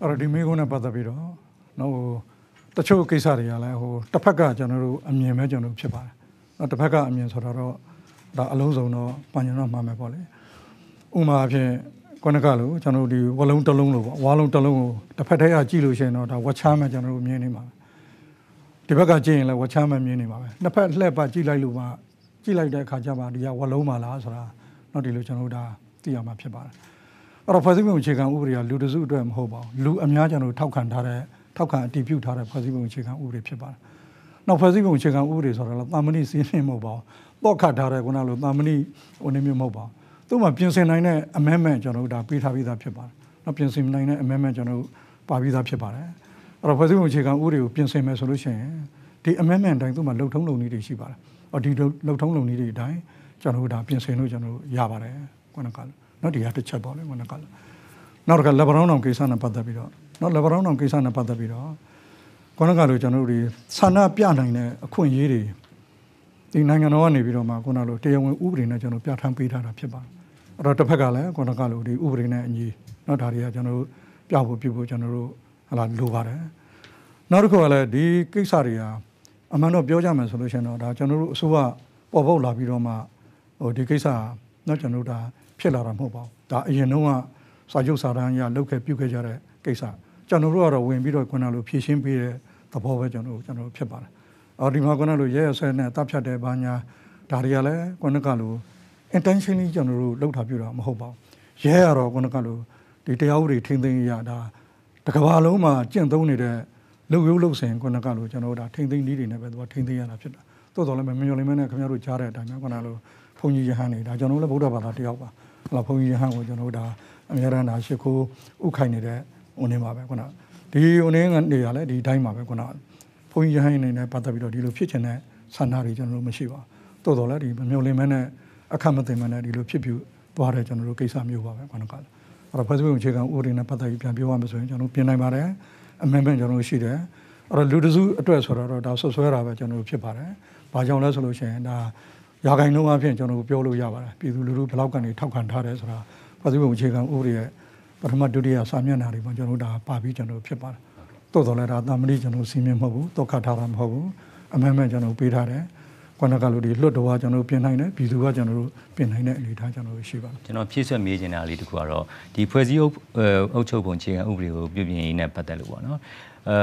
အဲ့တော့ဒီမိကုန်းနဲ့ပတ်သက်ပြီးတော့နော်ဟိုတချို့ကိစ္စတွေကလည်းဟိုတစ်ဖက်ကကျွန်တော်တို့အမြင်ပဲကျွန်တော်တို့ဖြစ်ပါတယ်နော်တစ်ဖက်ကအမြင်ဆိုတော့ဒါအလုံးစုံတော့ပညာတော့မှားမယ်ပေါ့လေဥမာအဖြစ်ခုနကလိုကျွန်တော်တို့ဒီဝလုံးတစ်လုံးလို့ပေါ့ဝါလုံးတစ်လုံးကိုတစ်ဖက်တည်းကကြည့်လို့ရှိရင်တော့ဒါဝက်ချမ်းမှကျွန်တော်တို့မြင်နေမှာဒီဘက်ကကြည့်ရင်လည်းဝက်ချမ်းမှမြင်နေမှာပဲနှစ်ဖက်လှည့်ပတ်ကြည့်လိုက်လို့မှကြည့်လိုက်တဲ့အခါကျမှဒီကဝလုံးပါလားဆိုတာတော့ဒီလိုကျွန်တော်တို့ဒါသိရမှာဖြစ်ပါတယ် အဲ့တော့ဖွဲ့စည်းပုံအခြေခံဥပဒေကလူတစုအတွက်မဟုတ်ပါဘူးလူအများကျွန်တော်ထောက်ခံထားတဲ့ထောက်ခံအတည်ပြုထားတဲ့ဖွဲ့စည်းပုံအခြေခံဥပဒေဖြစ်ပါတယ်။နောက်ဖွဲ့စည်းပုံအခြေခံဥပဒေဆိုတာလည်းတာမဏိစီးနှင်းမဟုတ်ပါဘူး။ပေါ့ခတ်ထားတဲ့ခုနလိုတာမဏိဟိုနေမျိုးမဟုတ်ပါဘူး။သူ့မှာပြင်ဆင်နိုင်တဲ့ amendment ကျွန်တော်တို့ဒါပေးထားပြီးသားဖြစ်ပါတယ်။နောက်ပြင်ဆင်နိုင်တဲ့ amendment ကျွန်တော်တို့ပါပြီးသားဖြစ်ပါတယ်။အဲ့တော့ဖွဲ့စည်းပုံအခြေခံဥပဒေကိုပြင်ဆင်မယ်ဆိုလို့ရှိရင်ဒီ amendment တိုင်းသူ့မှာလုံထုံးလုံနည်းတွေရှိပါတယ်အော်ဒီလုံထုံးလုံနည်းတွေအတိုင်းကျွန်တော်တို့ဒါပြင်ဆင်လို့ကျွန်တော်တို့ရပါတယ်ခုနက နော်ဒီဟာတစ်ချက်ပေါ့လေခုနကနောက်တစ်ခါလက်ဘရောင်းအောင်ကိစ္စနဲ့ပတ်သက်ပြီးတော့နော်လက်ဘရောင်းအောင်ကိစ္စနဲ့ပတ်သက်ပြီးတော့ခုနကလိုကျွန်တော်တို့ဒီဆန္ဒပြနိုင်တဲ့အခွင့်အရေးတွေဒီနိုင်ငံတော်ကနေပြီးတော့မှခုနလိုတရားဝင်ဥပဒေနဲ့ကျွန်တော်ပြဋ္ဌာန်းပေးထားတာဖြစ်ပါတယ်အဲ့တော့တစ်ဖက်ကလည်းခုနကလိုဒီဥပဒေနဲ့အညီနော်ဒါတွေကကျွန်တော်တို့ပြဖို့ပြုဖို့ကျွန်တော်တို့ဟလာလိုပါတယ်နောက်တစ်ခုကလည်းဒီကိစ္စတွေဟာအမှန်တော့ပြောကြမယ်ဆိုလို့ရှိရင်တော့ဒါကျွန်တော်တို့အစိုးရပေါ်ပေါက်လာပြီးတော့မှဟိုဒီကိစ္စနော်ကျွန်တော်တို့ဒါဖြစ်လာတာမဟုတ်ပါဘူးဒါအရင်တုန်းကစာချုပ်စာတမ်းအရလုပ်ခဲ့ပြုခဲ့ကြတဲ့ကိစ္စကျွန်တော်တို့ကတော့ဝင်ပြီးတော့ခုနလိုဖြည့်ရှင်းပေးတဲ့သဘောပဲကျွန်တော်တို့ကျွန်တော်တို့ဖြစ်ပါတယ်အော်ဒီမှာခုနလိုရဲရဲဆဲနဲ့တပ်ဖြတ်တဲ့ဘာညာဒါတွေကလည်းခုနကလို intentionally ကျွန်တော်တို့လုပ်တာပြတာမဟုတ်ပါဘူးရဲရတော့ခုနကလိုဒီတရားဥပဒေထိန်းသိမ်းရတာတကဘာလုံးမှာကျင့်သုံးနေတဲ့လုံရုပ်လုံစင်ခုနကလိုကျွန်တော်တို့ဒါထိန်းသိမ်းနည်းတွေနဲ့ပဲသူကထိန်းသိမ်းရတာဖြစ်တာတိုးတော်လည်းမမျော်လင့်မနဲ့ခင်ဗျားတို့ကြားတဲ့အတိုင်းပဲခုနလိုဘုန်းကြီးယဟန်နေဒါကျွန်တော်လည်းဗုဒ္ဓဘာသာတယောက်ပါ ဟလာဘုန်းကြီးယဟန်ကိုကျွန်တော်တို့ဒါအများရန်ဒါရှ िख ိုးဥခိုင်နေတဲ့ဦးနေပါပဲခုနဒီဦးနေကနေရလဲဒီတိုင်းပါပဲခုနဘုန်းကြီးယဟန်နေနဲ့ပတ်သက်ပြီးတော့ဒီလိုဖြစ်ချင်တဲ့ဆန္ဒတွေကျွန်တော်တို့မရှိပါဘူးတိုးတော်လည်းဒီမမျော်လင့်မနဲ့အခက်မသိမနဲ့ဒီလိုဖြစ်ပြသွားတဲ့ကျွန်တော်တို့ကိစ္စမျိုးပါပဲခုနကအဲ့တော့ Facebook အခြေခံဥပဒေနဲ့ပတ်သက်ပြီးပြန်ပြောရမယ်ဆိုရင်ကျွန်တော်ပြင်နိုင်ပါတယ်အမှန်ပဲကျွန်တော်တို့ရှိတယ်အဲ့တော့လူတစုအတွက်ဆိုတော့ဒါဆွဆွဲတာပဲကျွန်တော်တို့ဖြစ်ပါတယ်ဘာကြောင့်လဲဆိုလို့ရှိရင်ဒါ ရာဂိုင်နှုန်းအဖြစ်ကျွန်တော်တို့ပြောလို့ရပါတယ်ပြည်သူလူထုဘယ်လောက်ကနေထောက်ခံထားတယ်ဆိုတာ Facebook အခြေခံဥပဒေရဲ့ပထမဒုတိယစာမျက်နှာတွေမှာကျွန်တော်တို့ဒါပါပြီးကျွန်တော်တို့ဖြစ်ပါတယ်တိုးတော်လည်းဒါတာမဏိကျွန်တော်စီမင်းမဟုတ်ဘူးတောက်ခတ်ထားတာမဟုတ်ဘူးအမှန်ပဲကျွန်တော်ပေးထားတယ်ခုနကလူတွေလွတ်တော်ကကျွန်တော်တို့ပြင်နိုင်တယ်ပြည်သူကကျွန်တော်တို့ပြင်နိုင်တဲ့အနေအထားကျွန်တော်တို့ရှိပါတယ်
ကျွန်တော်ဖြည့်ဆွက်မေးချင်တာလေးတခုကတော့ဒီဖွဲ့စည်းအုပ်အုပ်ချုပ်ပုံအခြေခံဥပဒေကိုပြုပြင်ရေးနဲ့ပတ်သက်လို့ပေါ့နော် အဲ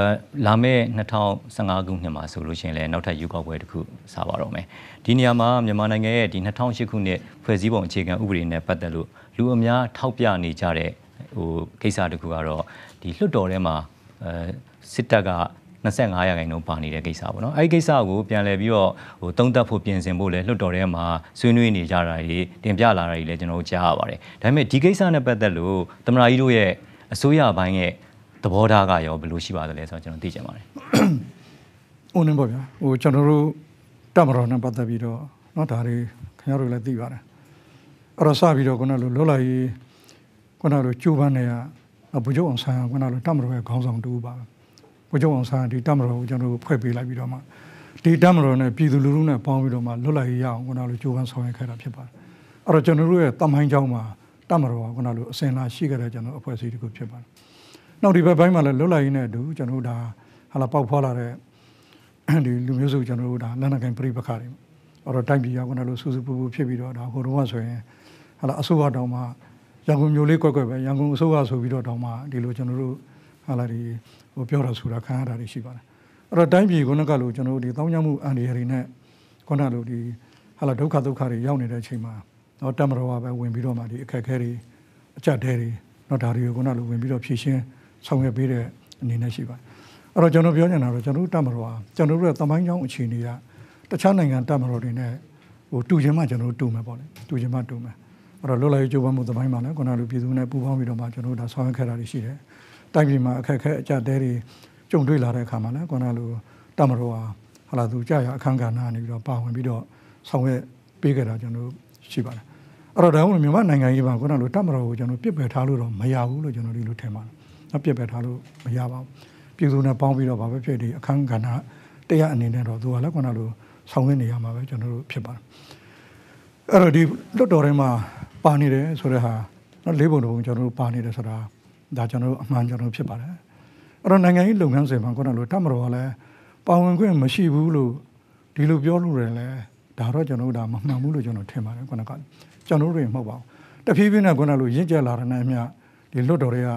လာမယ့်2015ခုနှစ်မှာဆိုလို့ရှိရင်လည်းနောက်ထပ်ရွေးကောက်ပွဲတစ်ခုစပါတော့မယ်ဒီနေရာမှာမြန်မာနိုင်ငံရဲ့ဒီ2008ခုနှစ်ဖွဲ့စည်းပုံအခြေခံဥပဒေနဲ့ပတ်သက်လို့လူအများထောက်ပြနေကြတဲ့ဟိုကိစ္စတစ်ခုကတော့ဒီလွှတ်တော်ထဲမှာအဲစစ်တပ်က25ရာခိုင်နှုန်းပါနေတဲ့ကိစ္စပေါ့နော်အဲဒီကိစ္စကိုပြန်လည်ပြီးတော့ဟိုတုံးတက်ဖို့ပြင်ဆင်ဖို့လဲလွှတ်တော်ထဲမှာဆွေးနွေးနေကြတာတွေတင်ပြလာတာတွေလည်းကျွန်တော်တို့ကြားရပါတယ်ဒါပေမဲ့ဒီကိစ္စနဲ့ပတ်သက်လို့သမနာကြီးတို့ရဲ့အစိုးရဘိုင်းရဲ့ သဘောထားကရောဘယ်လိုရှိပါသလဲဆိုတော့ကျွန်တော်သိချင်ပါတယ်
။ဦးနေပေါ့ဗျာ။ဟိုကျွန်တော်တို့တက်မတော်နဲ့ပတ်သက်ပြီးတော့เนาะဒါတွေခင်ဗျားတို့လည်းသိပါတယ်။အဲ့တော့စပြီးတော့ခုနလိုလောလာကြီးခုနလိုကျိုးပန်းနေရဘုချုပ်အောင်ဆန်းခုနလိုတက်မတော်ရဲ့ခေါင်းဆောင်တူပါဘုချုပ်အောင်ဆန်းဒီတက်မတော်ကိုကျွန်တော်တို့ဖွဲ့ပေးလိုက်ပြီးတော့မှဒီတက်မတော်နဲ့ပြည်သူလူထုနဲ့ပေါင်းပြီးတော့မှလွတ်လပ်ရေးရအောင်ခုနလိုကျိုးပန်းဆောင်ရွက်ခဲ့တာဖြစ်ပါတယ်။အဲ့တော့ကျွန်တော်တို့ရဲ့တမိုင်းကြောင်းမှာတက်မတော်ကခုနလိုအစင်လာရှိခဲ့တဲ့ကျွန်တော်အဖွဲ့အစည်းတစ်ခုဖြစ်ပါတယ်။ နောက်ဒီဘက်ပိုင်းမှာလည်းလွတ်လပ်ရေးနဲ့အတူကျွန်တော်တို့ဒါဟာလာပေါက်ဖွာလာတဲ့ဒီလူမျိုးစုကျွန်တော်တို့ဒါလက်နက်ကိုင်ပြိပခါတွေအဲ့တော့တိုက်ပြည်ရောက်ကတော့စူးစူးပူပူဖြစ်ပြီးတော့ဒါဟိုတော့ဆိုရင်ဟာလာအစိုးရတောင်မှရန်ကုန်မျိုးလေးကွက်ကွက်ပဲရန်ကုန်အစိုးရဆိုပြီးတော့တောင်မှဒီလိုကျွန်တော်တို့ဟာလာဒီဟိုပြောတာဆိုတာခံရတာတွေရှိပါတယ်အဲ့တော့တိုင်းပြည်ကကလို့ကျွန်တော်တို့ဒီတောင်းကြမှုအန်ဒီရတွေနဲ့ခုနလိုဒီဟာလာဒုက္ခဒုက္ခတွေရောက်နေတဲ့အချိန်မှာတော့တမတော်ကပဲဝင်ပြီးတော့မှဒီအခက်အခဲတွေအကြက်တဲတွေတော့ဒါတွေကိုခုနလိုဝင်ပြီးတော့ဖြည့်ရှင်း ဆောင်ရွက်ပေးတဲ့အနေနဲ့ရှိပါတယ်အဲ့တော့ကျွန်တော်ပြောနေတာတော့ကျွန်တော်တို့တမတော်ဟာကျွန်တော်တို့ရဲ့တမိုင်းကြောင်းအခြေအနေကတခြားနိုင်ငံတမတော်တွေနဲ့ဟိုတူချင်မှကျွန်တော်တို့တူမယ်ပေါ့လေတူချင်မှတူမယ်အဲ့တော့လွတ်လပ်ရေးကြိုးပမ်းမှုတမိုင်းမှာလည်းခုနလိုပြည်သူနဲ့ပူးပေါင်းပြီးတော့မှကျွန်တော်တို့ဒါဆောင်ရွက်ခဲ့တာတွေရှိတယ်တိုင်းပြည်မှာအခက်အခဲအကြက်တဲတွေကြုံတွေ့လာတဲ့အခါမှာလည်းခုနလိုတမတော်ဟာဟာလာသူကြာရအခန်းကဏ္ဍနေပြီးတော့ပါဝင်ပြီးတော့ဆောင်ရွက်ပေးခဲ့တာကျွန်တော်တို့ရှိပါတယ်အဲ့တော့ဒါကမြန်မာနိုင်ငံကြီးမှာခုနလိုတမတော်ကိုကျွန်တော်ပြစ်ပယ်ထားလို့တော့မရဘူးလို့ကျွန်တော်ဒီလိုထင်ပါတယ် နော်ပြစ်ပယ်ထားလို့မရပါဘူးပြည်သူနဲ့ပေါင်းပြီးတော့ဘာပဲဖြစ်ဒီအခန်းကဏ္ဍတရားအနေနဲ့တော့သူကလည်းခုနလိုဆောင်ရွက်နေရမှာပဲကျွန်တော်တို့ဖြစ်ပါတယ်အဲ့တော့ဒီလွတ်တော်ထဲမှာပါနေတယ်ဆိုတဲ့ဟာနော်လေးပုံတစ်ပုံကျွန်တော်တို့ပါနေတယ်ဆိုတာဒါကျွန်တော်တို့အမှန်ကျွန်တော်တို့ဖြစ်ပါတယ်အဲ့တော့နိုင်ငံရေးလုပ်ငန်းစဉ်မှာခုနလိုတမတော်ကလည်းပါဝင်ခွင့်မရှိဘူးလို့ဒီလိုပြောလို့ရတယ်လေဒါတော့ကျွန်တော်တို့ဒါမမှန်ဘူးလို့ကျွန်တော်ထင်ပါတယ်ခုနကကျွန်တော်တို့တွေမဟုတ်ပါဘူးတဖြည်းဖြည်းနဲ့ခုနလိုရင့်ကျက်လာတဲ့အမြဒီလွတ်တော်တွေက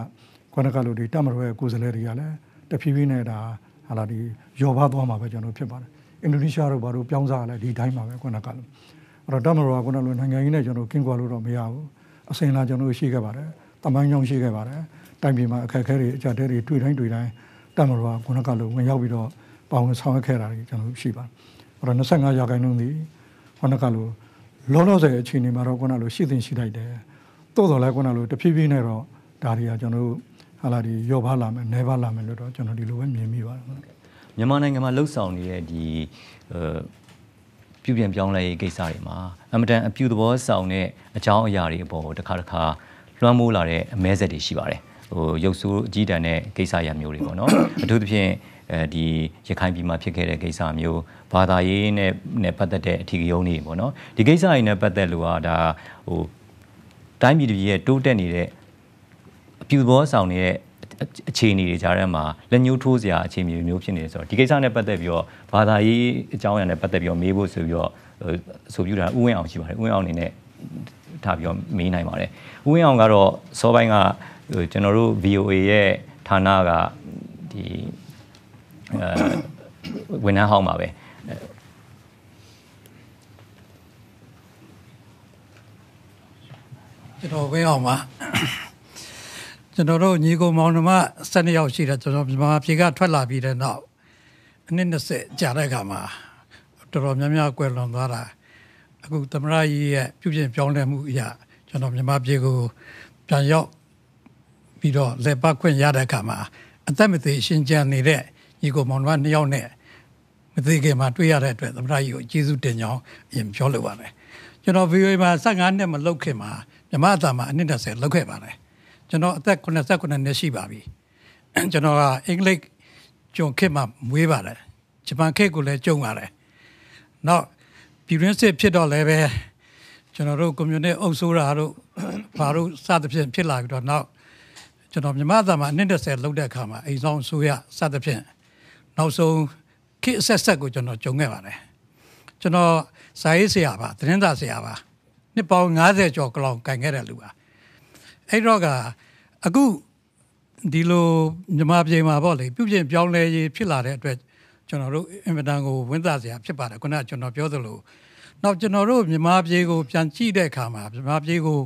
ခုနကလိုဒီတမတော်ရဲ့ကိုယ်စားလှယ်တွေကလည်းတဖြည်းဖြည်းနဲ့ဒါဟာလာဒီယောဘာသွားမှာပဲကျွန်တော်ဖြစ်ပါတယ်အင်ဒိုနီးရှားတို့ဘာလို့ပြောင်းစားလဲဒီတိုင်းမှာပဲခုနကလိုအဲ့တော့တမတော်ကခုနလိုနိုင်ငံကြီးနဲ့ကျွန်တော်ကင်းကွာလို့တော့မရဘူးအစင်လာကျွန်တော်ရှိခဲ့ပါတယ်တမိုင်းကြောင်းရှိခဲ့ပါတယ်တိုင်းပြည်မှာအခက်အခဲတွေအကြတဲ့တွေတွေ့တိုင်းတွေ့တိုင်းတမတော်ကခုနကလိုဝင်ရောက်ပြီးတော့ပါဝင်ဆောင်ရွက်ခဲ့တာတွေကျွန်တော်ရှိပါတယ်အဲ့တော့25ရာခိုင်နှုန်းဒီခုနကလိုလောလောဆယ်အချိန်တွေမှာတော့ခုနလိုရှိသင်ရှိလိုက်တယ်တိုးတော်လဲခုနလိုတဖြည်းဖြည်းနဲ့တော့ဒါတွေကကျွန်တော်တို့ ဟာလာဒီရော့ပါလာမယ်နဲပါလာမယ်လို့တော့ကျွန်တော်ဒီလိုပဲမြင်မိပါတယ်
မြန်မာနိုင်ငံမှာလှုပ်ဆောင်နေတဲ့ဒီအဲပြုပြင်ပြောင်းလဲရေးကိစ္စတွေမှာအမတန်အပြူသဘောဆောင်တဲ့အကြောင်းအရာတွေအပေါ်ကိုတစ်ခါတစ်ခါလွှမ်းမိုးလာတဲ့အမဲဆက်တွေရှိပါတယ်ဟိုရုပ်ဆိုးအကြီးတန်းတဲ့ကိစ္စအရာမျိုးတွေပေါ့နော်အထူးသဖြင့်အဲဒီရခိုင်ပြည်မှာဖြစ်ခဲ့တဲ့ကိစ္စမျိုးဘာသာရေးနဲ့နဲ့ပတ်သက်တဲ့အထီးကယုံတွေပေါ့နော်ဒီကိစ္စတွေနဲ့ပတ်သက်လို့ကဒါဟိုတိုင်းပြည်တွေရဲ့တိုးတက်နေတဲ့ အပြူဘောဆောင်နေတဲ့အခြေအနေတွေကြားထဲမှာလက်ညှိုးထိုးစရာအခြေအနေမျိုးဖြစ်နေတယ်ဆိုတော့ဒီကိစ္စနဲ့ပတ်သက်ပြီးတော့ဘာသာရေးအကြောင်းအရာနဲ့ပတ်သက်ပြီးတော့မေးဖို့ဆိုပြီးတော့ဆိုပြတာဥဝင်အောင်ရှိပါတယ်ဥဝင်အောင်အနေနဲ့ထားပြီးတော့မေးနိုင်ပါတယ်ဥဝင်အောင်ကတော့စောပိုင်းကဟိုကျွန်တော်တို့ VOA ရဲ့ဌာနကဒီအဲဝန်ထမ်းဟောင်းပါပဲ
ကျွန်တော်ဝဲအောင်ပါ ကျွန်တော်တို့ညီကိုမောင်နှမ12ယောက်ရှိတယ်ကျွန်တော်မြန်မာပြည်ကထွက်လာပြီးတဲ့နောက်အနည်း20ကြာတဲ့အခါမှာတော်တော်များများကွယ်လွန်သွားတာအခုသမရကြီးရဲ့ပြုပြင်ပြောင်းလဲမှုအရာကျွန်တော်မြန်မာပြည်ကိုပြန်ရောက်ပြီးတော့လက်ပတ်ခွင့်ရတဲ့အခါမှာအသက်မသေးရှင်းကြံနေတဲ့ညီကိုမောင်နှမ2ယောက်နဲ့မသေးခင်မှာတွေ့ရတဲ့အတွက်သမရကြီးကိုကျေးဇူးတင်ကြောင်းအရင်ပြောလိုပါတယ်ကျွန်တော် VOA မှာ15နှစ်မလုပ်ခင်မှာမြမအသားမှာအနည်း20လောက်ခဲ့ပါတယ် ကျွန်တော်အသက်89နှစ်ရှိပါပြီကျွန်တော်ကအင်္ဂလိပ်ကျွန်းခေတ်မှာမွေးပါတယ်ဂျပန်ခေတ်ကိုလည်းကျုံပါတယ်နောက်ပြည်ရင်းစစ်ဖြစ်တော့လည်းပဲကျွန်တော်တို့ကွန်မြူနတီအုပ်စိုးတာတို့ဘာတို့စသဖြင့်ဖြစ်လာပြီးတော့နောက်ကျွန်တော်မြမသားမှာအနည်း20လောက်တဲ့အခါမှာအိမ်ဆောင်ဆိုရစသဖြင့်နောက်ဆုံးခေတ်အဆက်ဆက်ကိုကျွန်တော်ကြုံခဲ့ပါတယ်ကျွန်တော်စာရေးဆရာပါသတင်းစာဆရာပါနှစ်ပေါင်း90ကျော်ကလောင်ကင်ခဲ့တဲ့လူပါ အဲ့တော့ကအခုဒီလိုမြန်မာပြည်မှာပေါ့လေပြုပြင်ပြောင်းလဲရေးဖြစ်လာတဲ့အတွက်ကျွန်တော်တို့အင်မတန်ကိုဝင်းသားစရာဖြစ်ပါတယ်ခုနကကျွန်တော်ပြောသလိုနောက်ကျွန်တော်တို့မြန်မာပြည်ကိုပြန်ကြည့်တဲ့အခါမှာမြန်မာပြည်ကို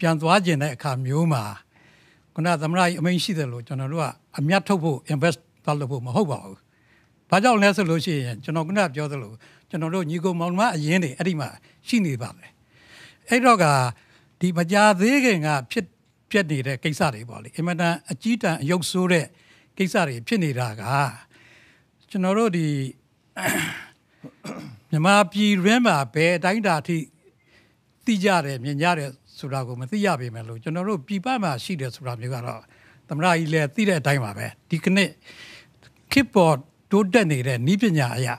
ပြန်သွားကျင်တဲ့အခါမျိုးမှာခုနသမရကြီးအမိန့်ရှိတယ်လို့ကျွန်တော်တို့ကအမြတ်ထုတ်ဖို့ invest လုပ်ဖို့မဟုတ်ပါဘူး။ဘာကြောင့်လဲဆိုလို့ရှိရင်ကျွန်တော်ခုနကပြောသလိုကျွန်တော်တို့ညီကိုမောင်မအရင်တွေအဲ့ဒီမှာရှိနေပါမယ်။အဲ့တော့ကဒီမကြသေးခင်ကဖြစ် ပြက်နေတဲ့ကိစ္စတွေပေါ့လေအင်မတန်အကြီးတန်းအယုတ်ဆိုးတဲ့ကိစ္စတွေဖြစ်နေတာကကျွန်တော်တို့ဒီမြန်မာပြည်ရင်းမှာဘယ်အတိုင်းအတာထိသိကြတယ်မြင်ကြတယ်ဆိုတာကိုမသိရပေမဲ့လို့ကျွန်တော်တို့ပြည်ပမှာရှိတယ်ဆိုတာမျိုးကတော့သမရကြီးလည်းသိတဲ့အတိုင်းပါပဲဒီကနေ့ခစ်ပေါ်တိုးတက်နေတဲ့ဤပညာအရာ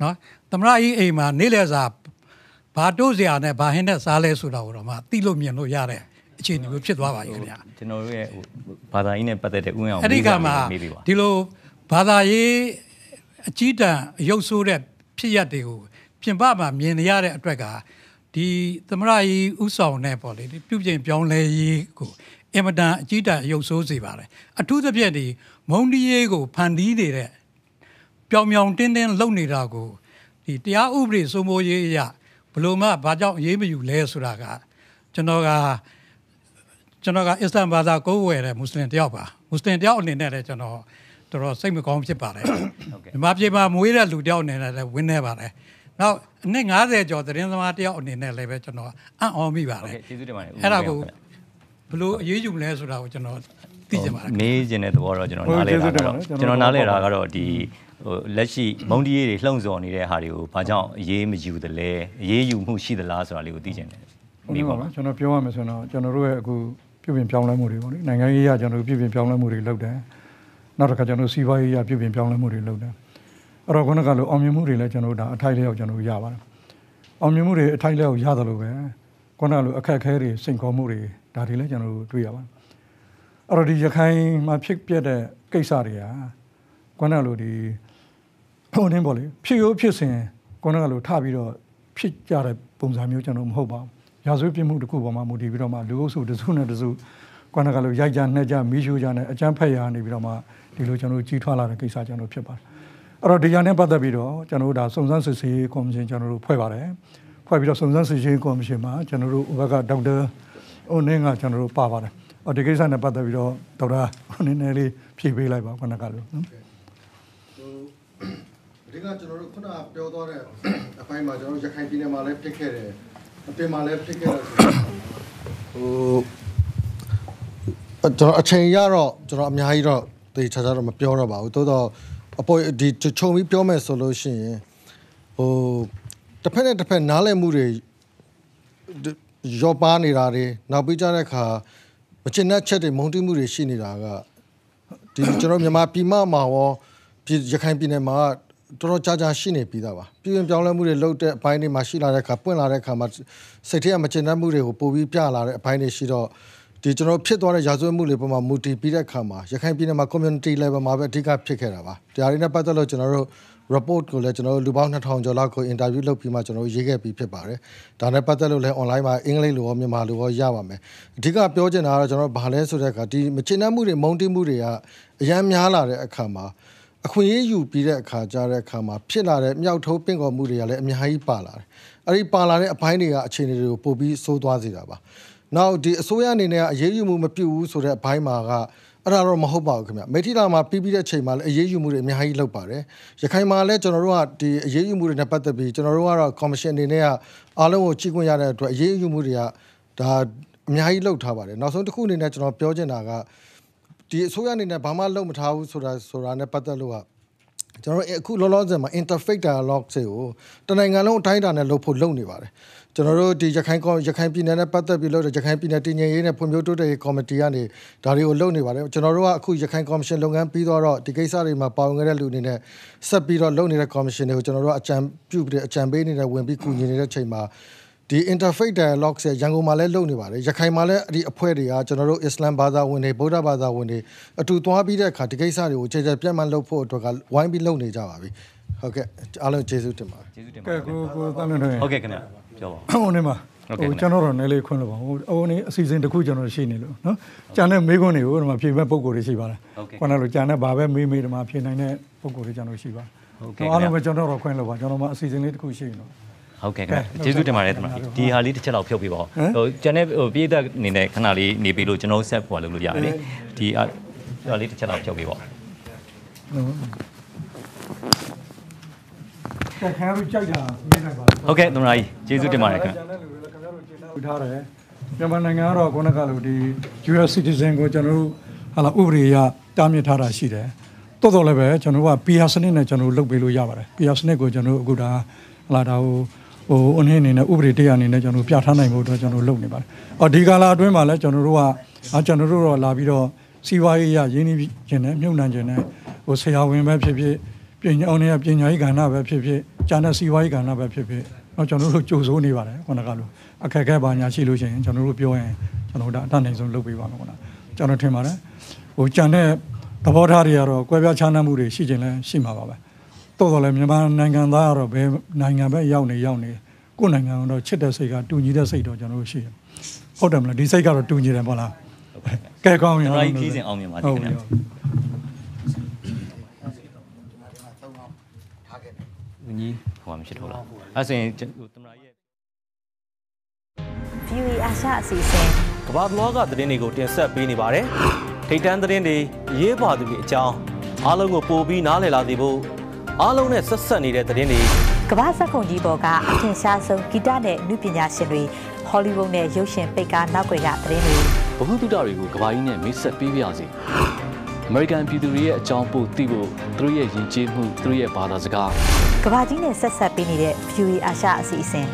နော်သမရကြီးအိမ်မှာနေလဲစာဘာတိုးစရာနဲ့ဘာဟင်းနဲ့စားလဲဆိုတာကိုတော့မှသိလို့မြင်လို့ရတယ် အခြေအနေမျိုးဖြစ်သွားပါပြီခင်ဗျာ
ကျွန်တော်တို့ရဲ့ဟိုဘာသာရေးနဲ့ပတ်သက်တဲ့ဥဝင်အောင်
အဲ့ဒီကမှာ
မေးပေးပါ
ဒီလိုဘာသာရေးအကြီးတန်းအယုတ်ဆိုးတဲ့ဖြစ်ရပ်တွေကိုပြင်ပမှာမြင်နေရတဲ့အတွက်ကဒီသမရကြီးဥဆောင်တဲ့ပေါ့လေဒီပြုပြင်ပြောင်းလဲရေးကိုအင်မတန်အကြီးတန်းအယုတ်ဆိုးစေပါတယ်အထူးသဖြင့်ဒီမုံဒီရေးကိုဖန်တီးနေတဲ့ပြောင်ပြောင်တင်းတင်းလုပ်နေတာကိုဒီတရားဥပဒေစိုးမိုးရေးအရဘယ်လို့မှဘာကြောင့်အရေးမယူလဲဆိုတာကကျွန်တော်က ကျွန်တော်ကအစ္စလာမ်ဘာသာကိုးကွယ်တဲ့မွတ်စလင်တယောက်ပါမွတ်စလင်တယောက်အနေနဲ့လည်းကျွန်တော်တော်တော်စိတ်မကောင်းဖြစ်ပါတယ်မြန်မာပြည်မှာမွေးတဲ့လူတယောက်အနေနဲ့လည်းဝင်းနေပါတယ်နောက်အနည်း90ကျော်သတင်းသမားတယောက်အနေနဲ့လည်းပဲကျွန်တော်အံ့ဩမိပါတယ်
ကျေးဇူးတင်ပါတယ်
အဲ့ဒါကိုဘလို့အရေးယူမလဲဆိုတာကိုကျွန်တော်သိချင်ပါတယ်
မေးခြင်းတဲ့သဘောတော့ကျွန်တော်နားလဲတာကတော့ကျွန်တော်နားလဲတာကတော့ဒီဟိုလက်ရှိမုံဒီရေးတွေလှုံ့ဆော်နေတဲ့ဟာတွေကိုဘာကြောင့်အရေးမယူသလဲအရေးယူမှုရှိသလားဆိုတာလေးကိုသိချင်တယ်
မိပါပါကျွန်တော်ပြောရမယ်ဆိုတော့ကျွန်တော်တို့ရဲ့အခု ပြုပြင်ပြောင်းလဲမှုတွေပေါ့လေနိုင်ငံရေးအရကျွန်တော်တို့ပြုပြင်ပြောင်းလဲမှုတွေလုပ်တယ်နောက်တစ်ခါကျွန်တော်တို့စီးပွားရေးအရပြုပြင်ပြောင်းလဲမှုတွေလုပ်တယ်အဲ့တော့ခုနကလိုအောင်မြင်မှုတွေလည်းကျွန်တော်တို့ဒါအထိုက်လျောက်ကျွန်တော်တို့ရပါတယ်အောင်မြင်မှုတွေအထိုက်လျောက်ရတယ်လို့ပဲခုနကလိုအခက်အခဲတွေစိန်ခေါ်မှုတွေဒါတွေလည်းကျွန်တော်တို့တွေ့ရပါတယ်အဲ့တော့ဒီရခိုင်မှာဖြစ်ပျက်တဲ့ကိစ္စတွေကခုနကလိုဒီဟိုနေပေါ့လေဖြစ်ရိုးဖြစ်စဉ်ခုနကလိုထပြီးတော့ဖြစ်ကြတဲ့ပုံစံမျိုးကျွန်တော်မဟုတ်ပါဘူး ရာဇဝတ်ပြစ်မှုတစ်ခုပေါ်မှာမူတည်ပြီးတော့မှလူအုပ်စုတစ်စုနဲ့တစ်စုကွာနကလိုရိုက်ကြနှက်ကြမီးရှို့ကြနဲ့အကြမ်းဖက်ရာနေပြီးတော့မှဒီလိုကျွန်တော်တို့ကြီးထွားလာတဲ့ကိစ္စကျွန်တော်ဖြစ်ပါတယ်အဲ့တော့ဒီရန်နဲ့ပတ်သက်ပြီးတော့ကျွန်တော်တို့ဒါစုံစမ်းစစ်ဆေးကော်မရှင်ကျွန်တော်တို့ဖွဲ့ပါတယ်ဖွဲ့ပြီးတော့စုံစမ်းစစ်ဆေးကော်မရှင်မှာကျွန်တော်တို့ဥပကဒေါက်တာဟိုနင်းကကျွန်တော်တို့ပါပါတယ်အော်ဒီကိစ္စနဲ့ပတ်သက်ပြီးတော့ဒေါက်တာဟိုနင်းနည်းလေးဖြည့်ပေးလိုက်ပါကွာနကလိုနော်
အဓိကကျွန်တော်တို့ခုနကပြောသွားတဲ့အပိုင်းမှာကျွန်တော်တို့ရခိုင်ပြည်နယ်မှာလည်းဖြစ်ခဲ့တယ် အပြင်မှာလည်းဖြစ်ခဲ့တယ်ဆိုတော့ဟိုအကျွန်တော်အချိန်ရတော့ကျွန်တော်အများကြီးတော့တေချာချာတော့မပြောတော့ပါဘူးတိုးတော့ဟအပေါ်ဒီခြုံပြီးပြောမယ်ဆိုလို့ရှိရင်ဟိုတစ်ဖက်နဲ့တစ်ဖက်နားလည်မှုတွေရောပါနေတာတွေနောက်ပြီးကြတဲ့အခါမချင်တဲ့ချက်တွေမုန်းတိမှုတွေရှိနေတာကဒီကျွန်တော်မြန်မာပြည်မမှာရောပြည်ရခိုင်ပြည်နယ်မှာ တော်တော်ကြာကြာရှိနေပြီးသားပါပြည်ရင်ပြောင်းလဲမှုတွေလုပ်တဲ့အပိုင်းတွေမှာရှိလာတဲ့အခါပွင့်လာတဲ့အခါမှာစိတ်ထဲကမချင်တဲ့မှုတွေကိုပို့ပြီးပြလာတဲ့အပိုင်းတွေရှိတော့ဒီကျွန်တော်ဖြစ်သွားတဲ့ရာဇဝတ်မှုတွေပေါ်မှာမူတည်ပြီးတဲ့အခါမှာရခိုင်ပြည်နယ်မှာ community level မှာပဲအဓိကဖြစ်ခဲ့တာပါတရားရင်းနဲ့ပတ်သက်လို့ကျွန်တော်တို့ report ကိုလည်းကျွန်တော်တို့လူပေါင်း2000ကျော်လောက်ကို interview လုပ်ပြီးမှကျွန်တော်တို့ရေးခဲ့ပြီးဖြစ်ပါတယ်။ဒါနဲ့ပတ်သက်လို့လည်း online မှာအင်္ဂလိပ်လိုရောမြန်မာလိုရောရပါမယ်။အဓိကပြောချင်တာကတော့ကျွန်တော်တို့ဘာလဲဆိုတဲ့အခါဒီမချင်တဲ့မှုတွေမုန်းတိမှုတွေကအရန်များလာတဲ့အခါမှာ အခွင့်အရေးယူပြီးတဲ့အခါကြားတဲ့အခါမှာဖြစ်လာတဲ့မြောက်ထိုးပင့်ကော်မှုတွေကလည်းအများကြီးပါလာတယ်။အဲဒီပါလာတဲ့အပိုင်းတွေကအခြေအနေတွေကိုပို့ပြီးစိုးသွားစေတာပါ။နောက်ဒီအစိုးရအနေနဲ့ကအရေးယူမှုမပြုဘူးဆိုတဲ့အပိုင်းမှာကအဲ့ဒါတော့မဟုတ်ပါဘူးခင်ဗျမေထီလာမှာပြီးပြီးတဲ့ချိန်မှာလည်းအရေးယူမှုတွေအများကြီးလုပ်ပါတယ်ရခိုင်မှာလည်းကျွန်တော်တို့ကဒီအရေးယူမှုတွေနဲ့ပတ်သက်ပြီးကျွန်တော်တို့ကတော့ commission အနေနဲ့ကအားလုံးကိုကြည့်ခွင့်ရတဲ့အတွက်အရေးယူမှုတွေကဒါအများကြီးလုပ်ထားပါတယ်နောက်ဆုံးတစ်ခုအနေနဲ့ကျွန်တော်ပြောချင်တာက ဒီအစိုးရအနေနဲ့ဘာမှလုပ်မထားဘူးဆိုတာဆိုတာနဲ့ပတ်သက်လို့ကကျွန်တော်အခုလောလောဆယ်မှာ interfaith dialogue တွေကိုတနိုင်ငံလုံးအတိုင်းအတာနဲ့လုပ်ဖို့လုပ်နေပါတယ်ကျွန်တော်တို့ဒီရခိုင်ရခိုင်ပြည်နယ်နဲ့ပတ်သက်ပြီးလို့ရခိုင်ပြည်နယ်တည်ငြိမ်ရေးနဲ့ဖွံ့ဖြိုးတိုးတက်ရေးကော်မတီကနေဒါတွေကိုလုပ်နေပါတယ်ကျွန်တော်တို့ကအခုရခိုင်ကော်မရှင်လုပ်ငန်းပြီးတော့ဒီကိစ္စတွေမှာပါဝင်ခဲ့တဲ့လူအနေနဲ့ဆက်ပြီးတော့လုပ်နေတဲ့ကော်မရှင်တွေကိုကျွန်တော်တို့အကြံပြုပြီးအကြံပေးနေတဲ့ဝင်ပြီးကူညီနေတဲ့ချိန်မှာ ဒီ interfaith dialogue ဆက်ရန်ကုန်မှာလည်းလုပ်နေပါတယ်ရခိုင်မှာလည်းအဲ့ဒီအဖွဲ့တွေကကျွန်တော်တို့အစ္စလမ်ဘာသာဝင်တွေဗုဒ္ဓဘာသာဝင်တွေအတူသွားပြီးတဲ့အခါဒီကိစ္စတွေကိုခြေခြေပြတ်မှန်လုပ်ဖို့အတွက်ကဝိုင်းပြီးလုပ်နေကြပါပြီဟုတ်ကဲ့အားလုံးကျေးဇူးတင်ပါတယ်
ကျေးဇူးတင်ပါ
ကဲ
တယ်
ကိုကိုတန်းလွန်တွေ
ဟုတ်ကဲ့ခင်ဗျပြောပါ
ဟိုနေမှာ
ဟုတ်ကဲ့
ဟိုကျွန်တော်တို့နယ်လေးခွန်းလို့ပါဟိုဟိုနေအစီအစဉ်တစ်ခုကျွန်တော်ရှိနေလို့နော်ကြံတဲ့မေးခွန်းတွေကိုဒီမှာဖြေမဲ့ပုံကိုယ်တွေရှိပါတယ်
ဟုတ်ကဲ့
ခုနကလိုကြံတဲ့ဘာပဲမေးမေးဒီမှာဖြေနိုင်တဲ့ပုံကိုယ်တွေကျွန်တော်ရှိပါ
ဟုတ်ကဲ့
အားလုံးပဲကျွန်တော်တို့ခွင့်လို့ပါကျွန်တော်မှအစီအစဉ်လေးတစ်ခုရှိနေလို့
ဟုတ်ကဲ့ခင်ဗျ
ကဲ
ကျေးဇူးတင်ပါတယ်တမန်ဒီဟာလေးတစ်ချက်လောက်ဖြုတ်ပြပါဦးဟိုကျန်တဲ့ဟိုပြည်သက်အနေနဲ့ခဏလေးနေပြီးလို့ကျွန်တော်ဆက်ပေါ်လုပ်လို့ရတယ်လေဒီဟာလေးတစ်ချက်လောက်ဖြုတ်ပြပါဦး
ကဲခင်ဗျားတို့ကြိုက်တာမေးနိုင်ပါလား
ဟုတ်ကဲ့တမန်ကြီးကျေးဇူးတင်ပါတယ်ခင်ဗျ
ကျန်တဲ့လူတွေလည်းခင်ဗျားတို့ကျင်းထားထားတယ်မြန်မာနိုင်ငံကတော့ခုနကလိုဒီ US citizen ကိုကျွန်တော်တို့ဟာလာဥပဒေအရတားမြစ်ထားတာရှိတယ်တော်တော်လည်းပဲကျွန်တော်တို့က PR စနစ်နဲ့ကျွန်တော်တို့လုပ်ပေးလို့ရပါတယ် PR စနစ်ကိုကျွန်တော်တို့အခုဒါဟလာဒါဟို ဟိုအနည်းအနေနဲ့ဥပဒေတရားအနေနဲ့ကျွန်တော်တို့ပြဋ္ဌာန်းနိုင်ဖို့အတွက်ကျွန်တော်တို့လုပ်နေပါတယ်။အော်ဒီကာလာအတွင်းမှာလည်းကျွန်တော်တို့ကအာကျွန်တော်တို့တော့လာပြီးတော့စီးပွားရေးရရင်းနှီးခြင်းနဲ့မြုပ်နှံခြင်းနဲ့ဟိုဆရာဝန်ပဲဖြစ်ဖြစ်ပညာအောင်နေပညာရေးကဏ္ဍပဲဖြစ်ဖြစ်ကျန်တဲ့စီးပွားရေးကဏ္ဍပဲဖြစ်ဖြစ်တော့ကျွန်တော်တို့ကြိုးစိုးနေပါတယ်ခုနကလိုအခက်အခဲပါညာရှိလို့ရှိရင်ကျွန်တော်တို့ပြောရင်ကျွန်တော်တို့ဒါအတတ်နိုင်ဆုံးလုပ်ပေးပါမယ်ခုနကျွန်တော်ထင်ပါတယ်ဟိုကျန်တဲ့သဘောထားတွေကတော့ကွဲပြားခြားနားမှုတွေရှိခြင်းလည်းရှိမှာပါပဲ တော်တော်လည်းမြန်မာနိုင်ငံသားကတော့ဘယ်နိုင်ငံပဲရောက်နေရောက်နေကိုယ့်နိုင်ငံကတော့ချစ်တဲ့စိတ်ကတူညီတဲ့စိတ်တော့ကျွန်တော်တို့ရှိတယ်ဟုတ်တယ်မလားဒီစိတ်ကတော့တူညီတယ်ပေါ့လားကဲကောင်းပြီ
ကျွန်တော်ကြီးခီးစဉ်အောင်မြင်ပါစေခင်ဗျ
ဟုတ်ပြီ
ဦးကြီးဟိုမှာမရှိတော့လားအဲ့ဆိုရင်ကျွန်တော်တမန်ကြီးရဲ့
VOA အာရှအစီအစဉ်
ကမ္ဘာလောကသတင်းတွေကိုတင်ဆက်ပေးနေပါတယ်။ထိတ်တန်းသတင်းတွေရေးပါသူတွေအကြောင်းအားလုံးကိုပို့ပြီးနားလည်လာစေဖို့ အားလုံးနဲ့ဆက်ဆက်နေတဲ့သတင်းတွေ
ကမ္ဘာစက်ကုန်ကြီးပေါ်ကအထင်ရှားဆုံးဂီတနဲ့နုပညာရှင်တွေဟောလိဝုဒ်နဲ့ရုပ်ရှင်ပိတ်ကားနောက်ွယ်ကသတင်းတွေ
ဘဟုတုတတွေကိုကဘာကြီးနဲ့မိတ်ဆက်ပေးပါရစေ။ American ပြည်သူတွေရဲ့အကြောင်းပို့သိဖို့သူတို့ရဲ့ယဉ်ကျေးမှုသူတို့ရဲ့ဘာသာစကား
ကမ္ဘာကြီးနဲ့ဆက်ဆက်ပေးနေတဲ့ VOA အာရှအစီအစဉ်